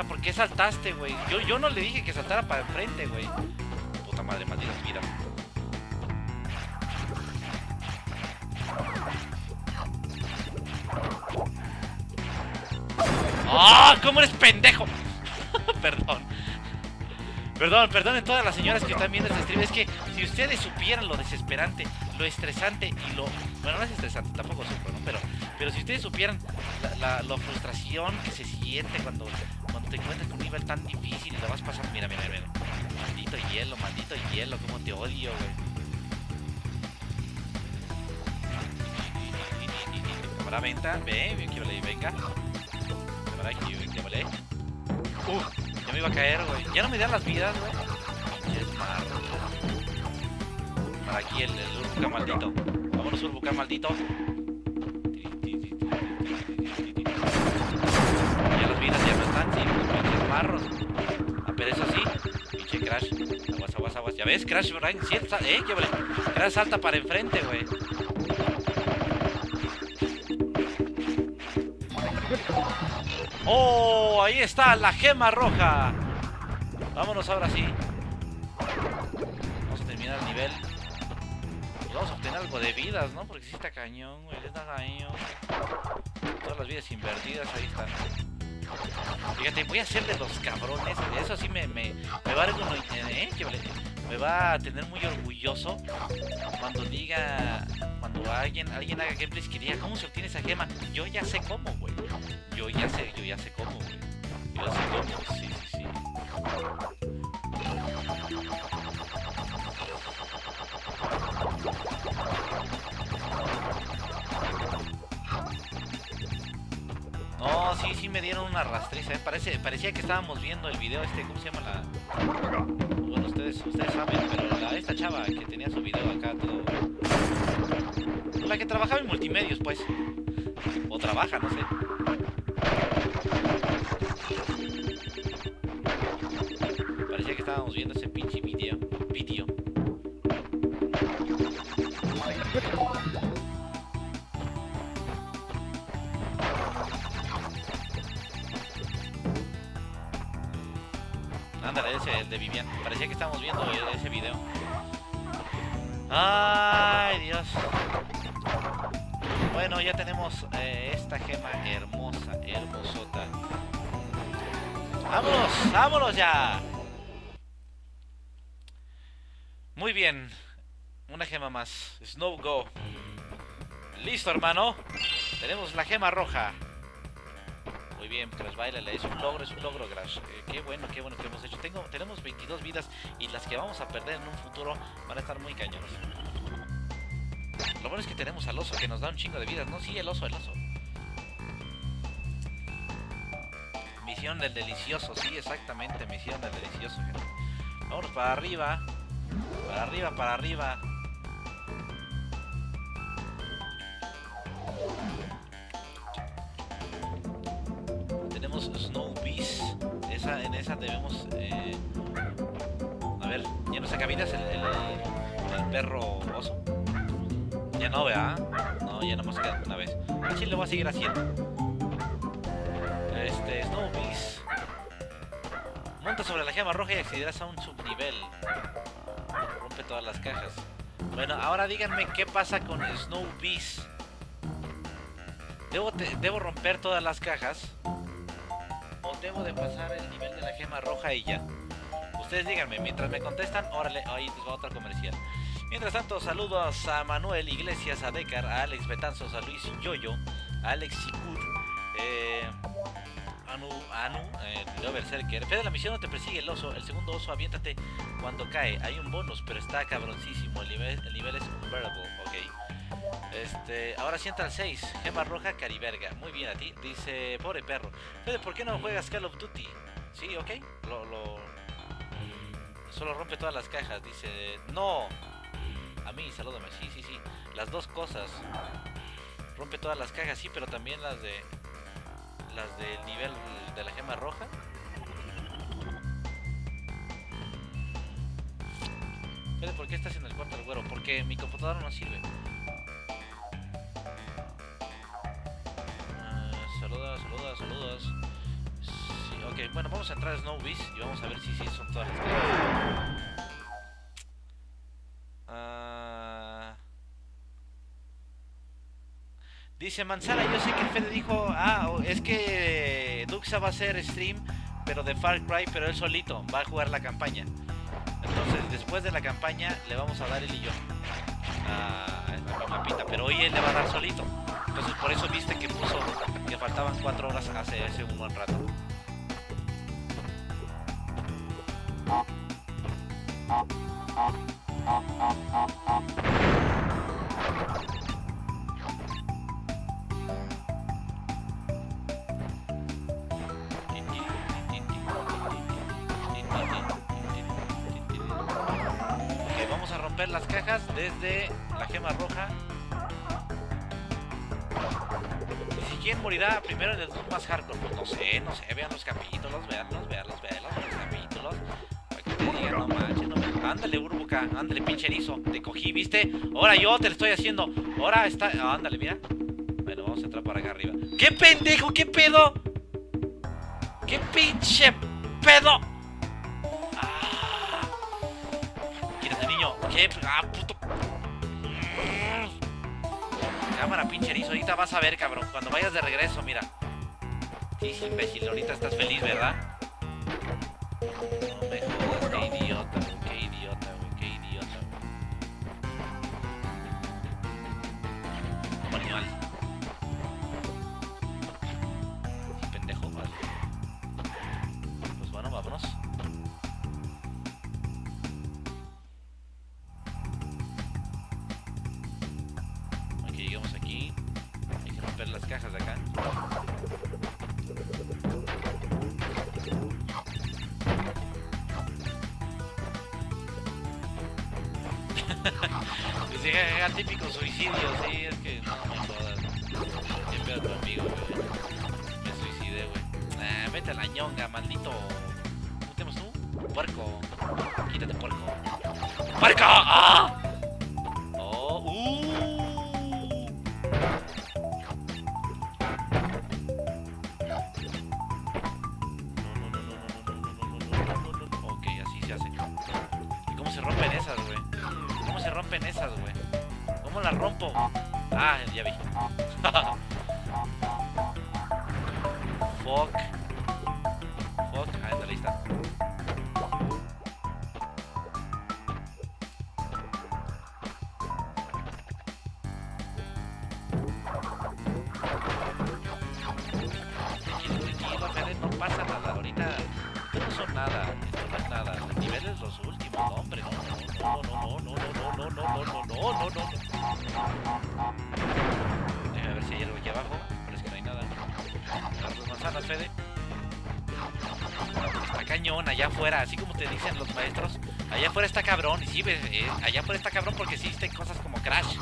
Idiota. ¿Por qué saltaste, güey? Yo, yo no le dije que saltara para enfrente, güey. Puta madre, malditas vidas. ¡Ah! ¿Cómo eres pendejo? [laughs] Perdón. Perdón, perdonen todas las señoras que están viendo este stream. Es que si ustedes supieran lo desesperante, lo estresante y lo. Bueno, no es estresante, tampoco sufro, ¿no? Pero, pero si ustedes supieran la, la, la frustración que se siente cuando te encuentras con un nivel tan difícil y lo vas pasando. Mira, mira, mira. Maldito hielo, maldito hielo, cómo te odio, güey. Cámara venta, ve, bien que vale, venga. Cámara aquí, bien que vale. Ya me iba a caer, güey. Ya no me dan las vidas, güey. Para aquí el, el maldito. Vámonos, Urbuka maldito. Ves, Crash, Brian, sí, eh, qué vale. Crash salta para enfrente, güey. ¡Oh! Ahí está la gema roja. Vámonos ahora sí. Vamos a terminar el nivel. Y vamos a obtener algo de vidas, ¿no? Porque sí está cañón, güey. Está cañón. Todas las vidas invertidas ahí están. Fíjate, voy a ser de los cabrones. Eso sí me, me, me va a ¿eh? Me va a tener muy orgulloso cuando diga cuando alguien alguien haga gameplays que diga cómo se obtiene esa gema. Yo ya sé cómo, güey. Yo ya sé, yo ya sé cómo, güey. Yo ya sé cómo, sí, sí, sí. No, sí, sí me dieron una rastriza, ¿eh? Parece, parecía que estábamos viendo el video este, ¿cómo se llama la...? Bueno, ustedes, ustedes saben, pero la, esta chava que tenía su video acá todo... La que trabajaba en multimedios, pues. O trabaja, no sé. Parecía que estábamos viendo ese pinche. Video. De Vivian. Parecía que estábamos viendo ese video. Ay, Dios. Bueno, ya tenemos eh, esta gema hermosa, hermosota. ¡Vámonos! ¡Vámonos ya! Muy bien. Una gema más. Snow Go. Listo, hermano. Tenemos la gema roja. Muy bien, Crash, bailale. Es un logro, es un logro, Crash. Eh, qué bueno, qué bueno que hemos hecho. Tengo, tenemos 22 vidas y las que vamos a perder en un futuro van a estar muy cañones. Lo bueno es que tenemos al oso que nos da un chingo de vidas. No, sí, el oso, el oso. Misión del delicioso, sí, exactamente. Misión del delicioso, gente. Vámonos para arriba. Para arriba, para arriba. Tenemos Snow Beast. Esa, en esa debemos... Eh... A ver, ya no saca vidas el, perro oso. Ya no, ¿verdad? No, ya no hemos quedado una vez. Así lo voy a seguir haciendo. Este, Snow Beast. Monta sobre la gema roja y accederás a un subnivel. Rompe todas las cajas. Bueno, ahora díganme qué pasa con Snow Beast. ¿Debo, ¿Debo romper todas las cajas? ¿O debo de pasar el nivel de la gema roja y ya? Ustedes díganme, mientras me contestan, órale, ahí va otra comercial. Mientras tanto, saludos a Manuel Iglesias, a Decar, a Alex Betanzos, a Luis Yoyo, a Alex Sikud, eh, Anu, Anu, eh, Berserker. Fede, la misión no te persigue el oso. El segundo oso, aviéntate cuando cae. Hay un bonus, pero está cabroncísimo. El nivel, el nivel es unbearable, ok. Este, ahora sí entra el 6. Gema roja, cariberga. Muy bien a ti. Dice, pobre perro. Fede, ¿por qué no juegas Call of Duty? Sí, ok. Lo, lo... Solo rompe todas las cajas. Dice, no. A mí, salúdame. Sí, sí, sí. Las dos cosas. Rompe todas las cajas, sí, pero también las de las del nivel de la gema roja. Pero ¿por qué estás en el cuarto del güero? Porque mi computadora no sirve. Saludos, saludos, saludos. Sí, ok, bueno, vamos a entrar a Snowbeast y vamos a ver si sí son todas las uh... Dice Manzana, yo sé que el Fede dijo, ah, es que Duxa va a hacer stream, pero de Far Cry, pero él solito, va a jugar la campaña. Entonces, después de la campaña, le vamos a dar él y yo a la pero hoy él le va a dar solito. Entonces, por eso viste que puso que faltaban cuatro horas hace, hace un buen rato. las cajas desde la gema roja. Quién morirá primero en el más hardcore, pues no sé, no sé, vean los capítulos, veanlos, veanlos, veanlos, los capítulos. Para te digan, no manches, no me... Ándale, Urbuca, ándale, pinche erizo. Te cogí, ¿viste? Ahora yo te lo estoy haciendo. Ahora está. ándale, mira. Bueno, vamos a entrar para acá arriba. ¡Qué pendejo! ¿Qué pedo? ¡Qué pinche pedo! ¿Qué? Ah, Cámara, pinche erizo. Ahorita vas a ver, cabrón. Cuando vayas de regreso, mira. Sí, imbécil. Ahorita estás feliz, ¿verdad? Cajas de acá. [laughs] Dice, el típico suicidio, sí, es que no me jodas. Siempre a tu amigo, güey. Me suicidé, güey. Ah, vete a la ñonga, maldito. ¿Cómo te tú? Puerco. Quítate, puerco. ¡Puerco! ¡Ah! por esta cabrón, sí, eh, allá por esta cabrón porque existen cosas como Crash.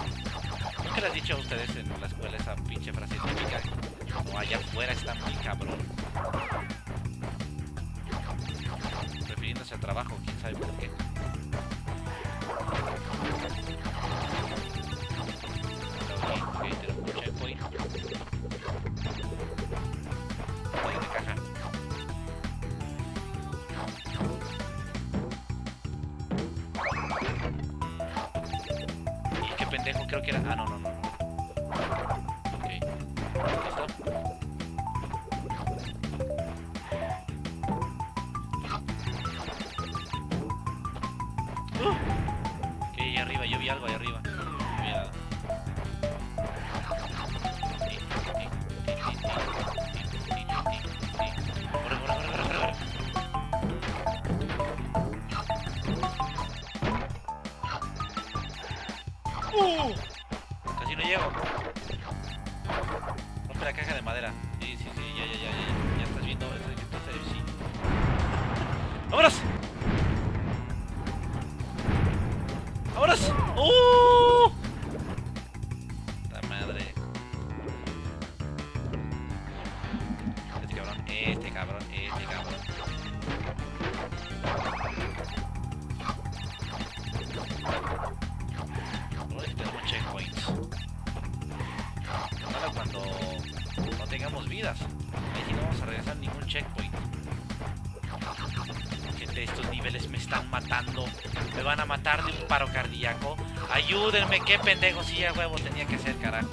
ayúdenme, qué pendejo, si ya huevo tenía que ser, carajo.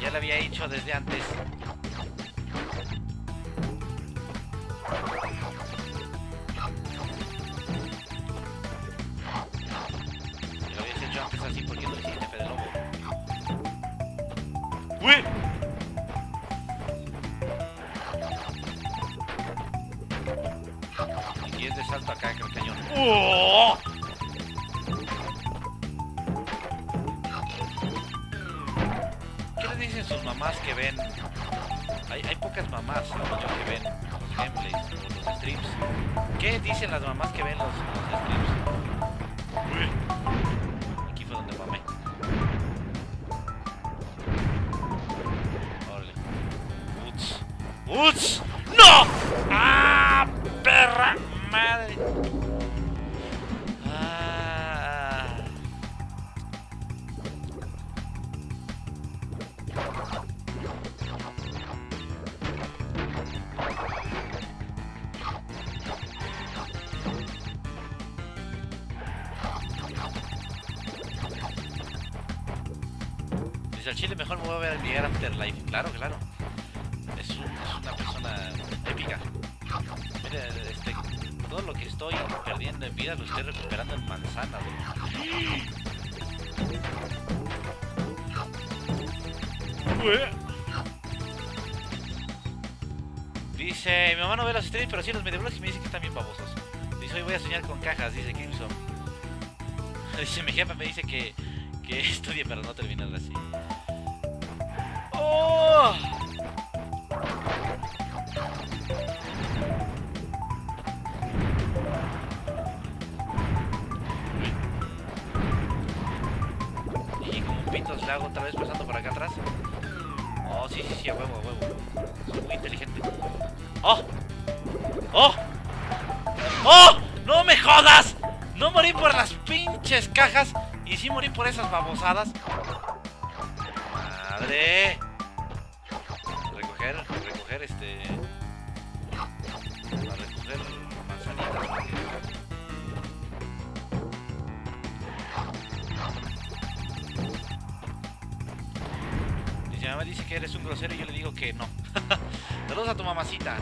Ya lo había hecho desde antes. chile mejor me voy a ver llegar a Afterlife. Claro, claro. Es, un, es una persona épica. Mira, este, todo lo que estoy perdiendo en vida lo estoy recuperando en manzanas. Dice, mi mamá no ve los streams, pero sí los mediablogs y me dice que están bien babosos. Dice, hoy voy a soñar con cajas, dice Crimson. [laughs] Dice, mi jefa me dice que Sí, sí, sí, a huevo, a huevo. Soy muy inteligente. ¡Oh! ¡Oh! ¡Oh! ¡No me jodas! No morí por las pinches cajas y sí morí por esas babosadas. Madre. Recoger, recoger este... grosero y yo le digo que no. [laughs] Saludos a tu mamacita.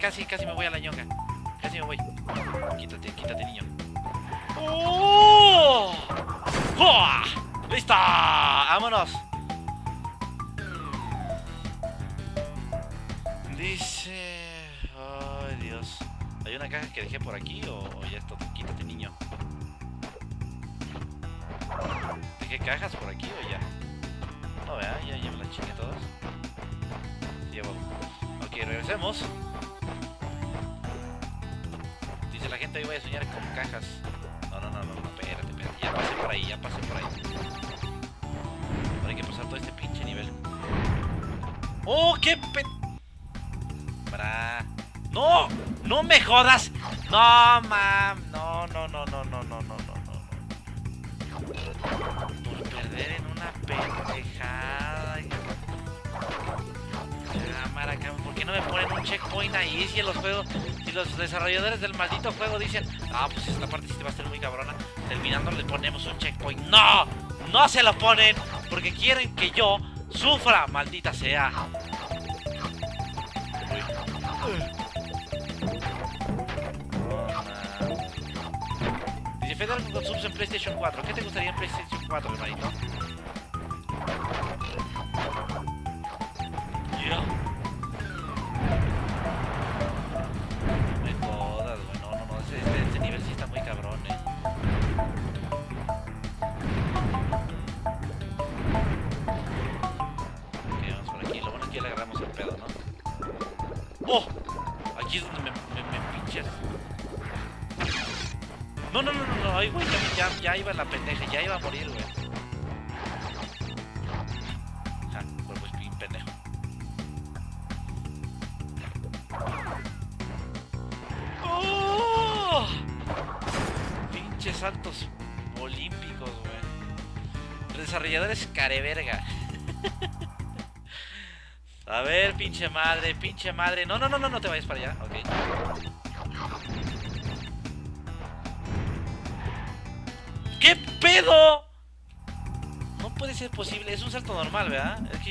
Casi, casi, me voy a la ñonga. No, mam. No, no, no, no, no, no, no, no. no, Por perder en una pendejada. Cámara, cámara. ¿Por qué no me ponen un checkpoint ahí si los juegos, si los desarrolladores del maldito juego dicen, ah, pues esta parte sí te va a ser muy cabrona, terminando le ponemos un checkpoint. ¡No! No se lo ponen porque quieren que yo sufra, maldita sea. Te gustaría PlayStation 4, hermanito? Iba a morir, güey. Cuerpo es bien pendejo. ¡Oh! Pinches saltos olímpicos, güey. Desarrolladores careverga. [laughs] A ver, pinche madre, pinche madre. No, no, no, no, no te vayas para allá. Ok.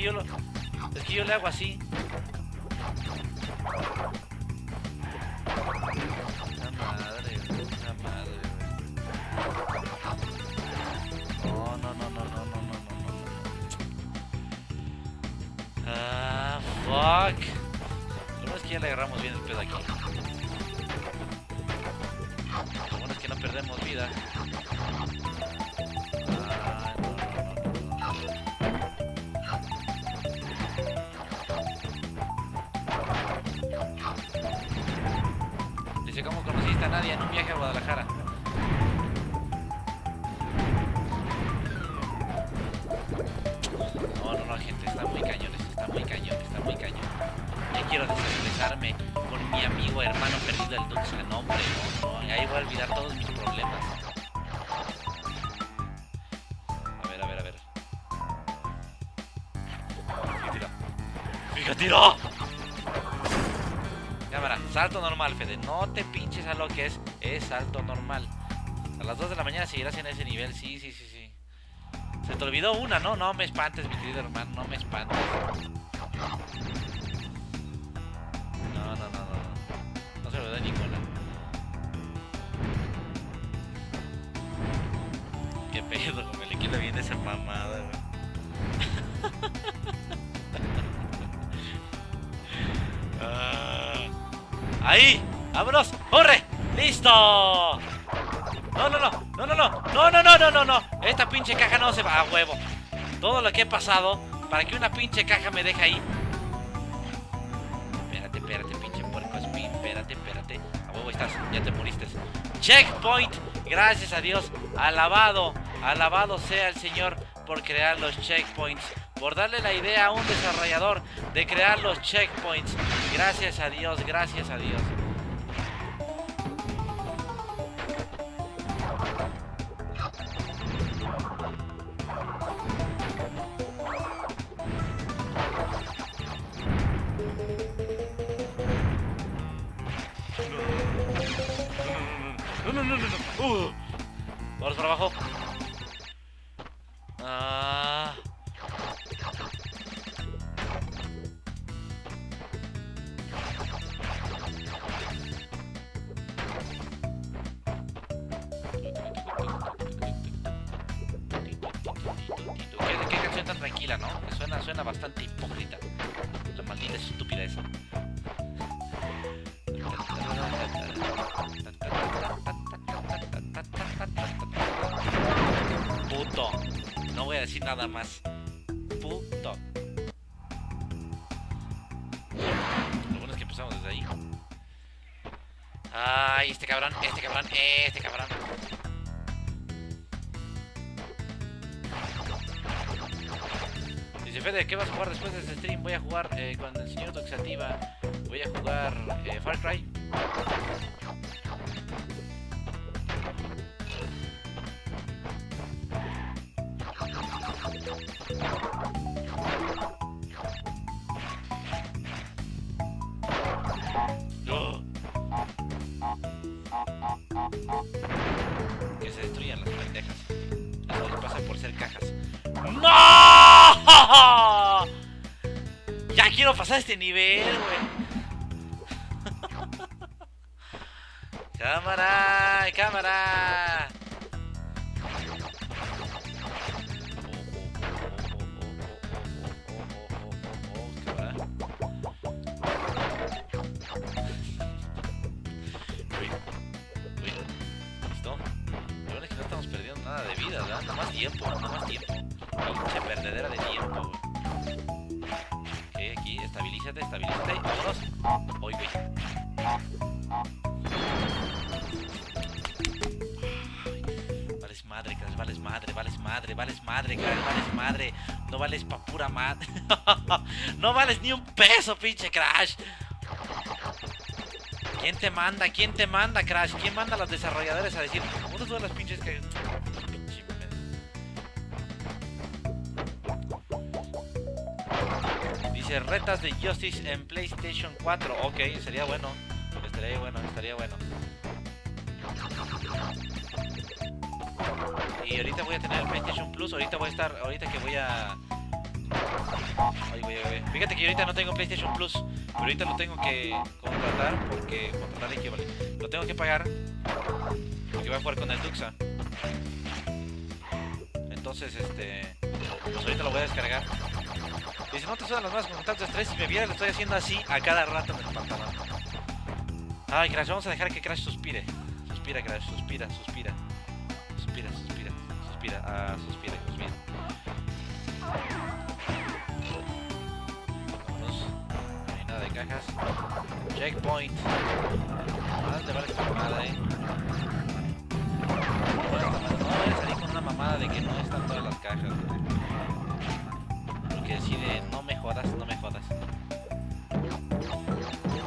Que yo lo... Es que yo le hago así. No te pinches a lo que es. Es salto normal. A las 2 de la mañana seguirás en ese nivel. Sí, sí, sí, sí. Se te olvidó una, ¿no? No me espantes, mi querido hermano. No me espantes. No, no, no, no, no, no, no, no, no, no, no, no. Esta pinche caja no se va a huevo. Todo lo que he pasado para que una pinche caja me deje ahí. Espérate, espérate, pinche puerco spin. Espérate, espérate. A huevo estás, ya te moriste. Checkpoint. Gracias a Dios. Alabado, alabado sea el Señor por crear los checkpoints. Por darle la idea a un desarrollador de crear los checkpoints. Gracias a Dios, gracias a Dios. Uh. Vamos para abajo. Ah. Este nivel, madre, vales madre, vales madre. No vales pa' pura madre. [laughs] no vales ni un peso, pinche Crash. ¿Quién te manda? ¿Quién te manda, Crash? ¿Quién manda a los desarrolladores a decir, ¿dónde todas las pinches que... Dice, retas de Justice en PlayStation 4. Ok, sería bueno. Estaría bueno, estaría bueno. Y ahorita voy a tener el PlayStation Plus. Ahorita voy a estar, ahorita que voy a... Ay, güey, güey. Fíjate que ahorita no tengo PlayStation Plus, pero ahorita lo tengo que contratar porque contratar en qué vale. Lo tengo que pagar porque voy a jugar con el Duxa. Entonces, este, pues ahorita lo voy a descargar. Dice, no te suenan las manos con tanto estrés. Si me viera, lo estoy haciendo así a cada rato en el pantalón. Ay, Crash, vamos a dejar que Crash suspire. Suspira, Crash, suspira, suspira. Suspira, suspira, ah, suspira, suspira. Vámonos. No hay nada de cajas. Checkpoint. Más vale esta mamada, eh. No vayas a- a salir con una mamada de que no están todas las cajas. Porque decide, no me jodas, no me jodas.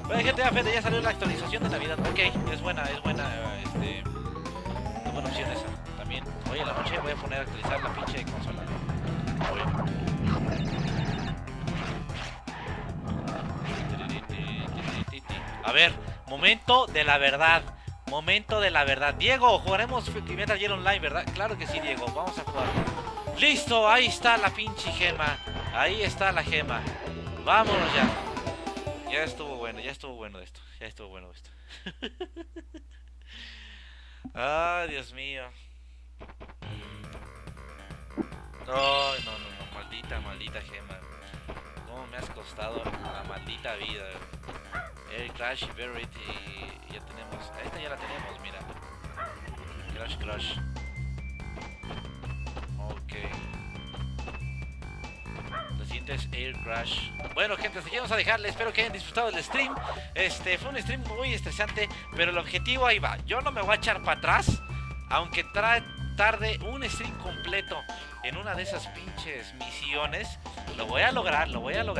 Bueno, gente, ya salió la actualización de Navidad. Ok, es buena, es buena, este... Es buena opción esa. También, hoy en la noche voy a poner a actualizar la pinche consola. A ver, momento de la verdad. Momento de la verdad. Diego, jugaremos Metal Gear Online, ¿verdad? Claro que sí, Diego. Vamos a jugar. Listo, ahí está la pinche gema. Ahí está la gema. Vámonos ya. Ya estuvo bueno, ya estuvo bueno esto. Ya estuvo bueno esto. [laughs] Ay, Dios mío. Ay, no, no, no. Maldita, maldita gema. ¿Cómo me has costado la maldita vida? El Crash y Verity. Ya tenemos. Esta ya la tenemos, mira. Crash, Crash. Es Air Crash. Bueno, gente, hasta aquí vamos a dejarle. Espero que hayan disfrutado del stream. Este fue un stream muy estresante, pero el objetivo ahí va. Yo no me voy a echar para atrás, aunque trae tarde un stream completo en una de esas pinches misiones. Lo voy a lograr, lo voy a lograr.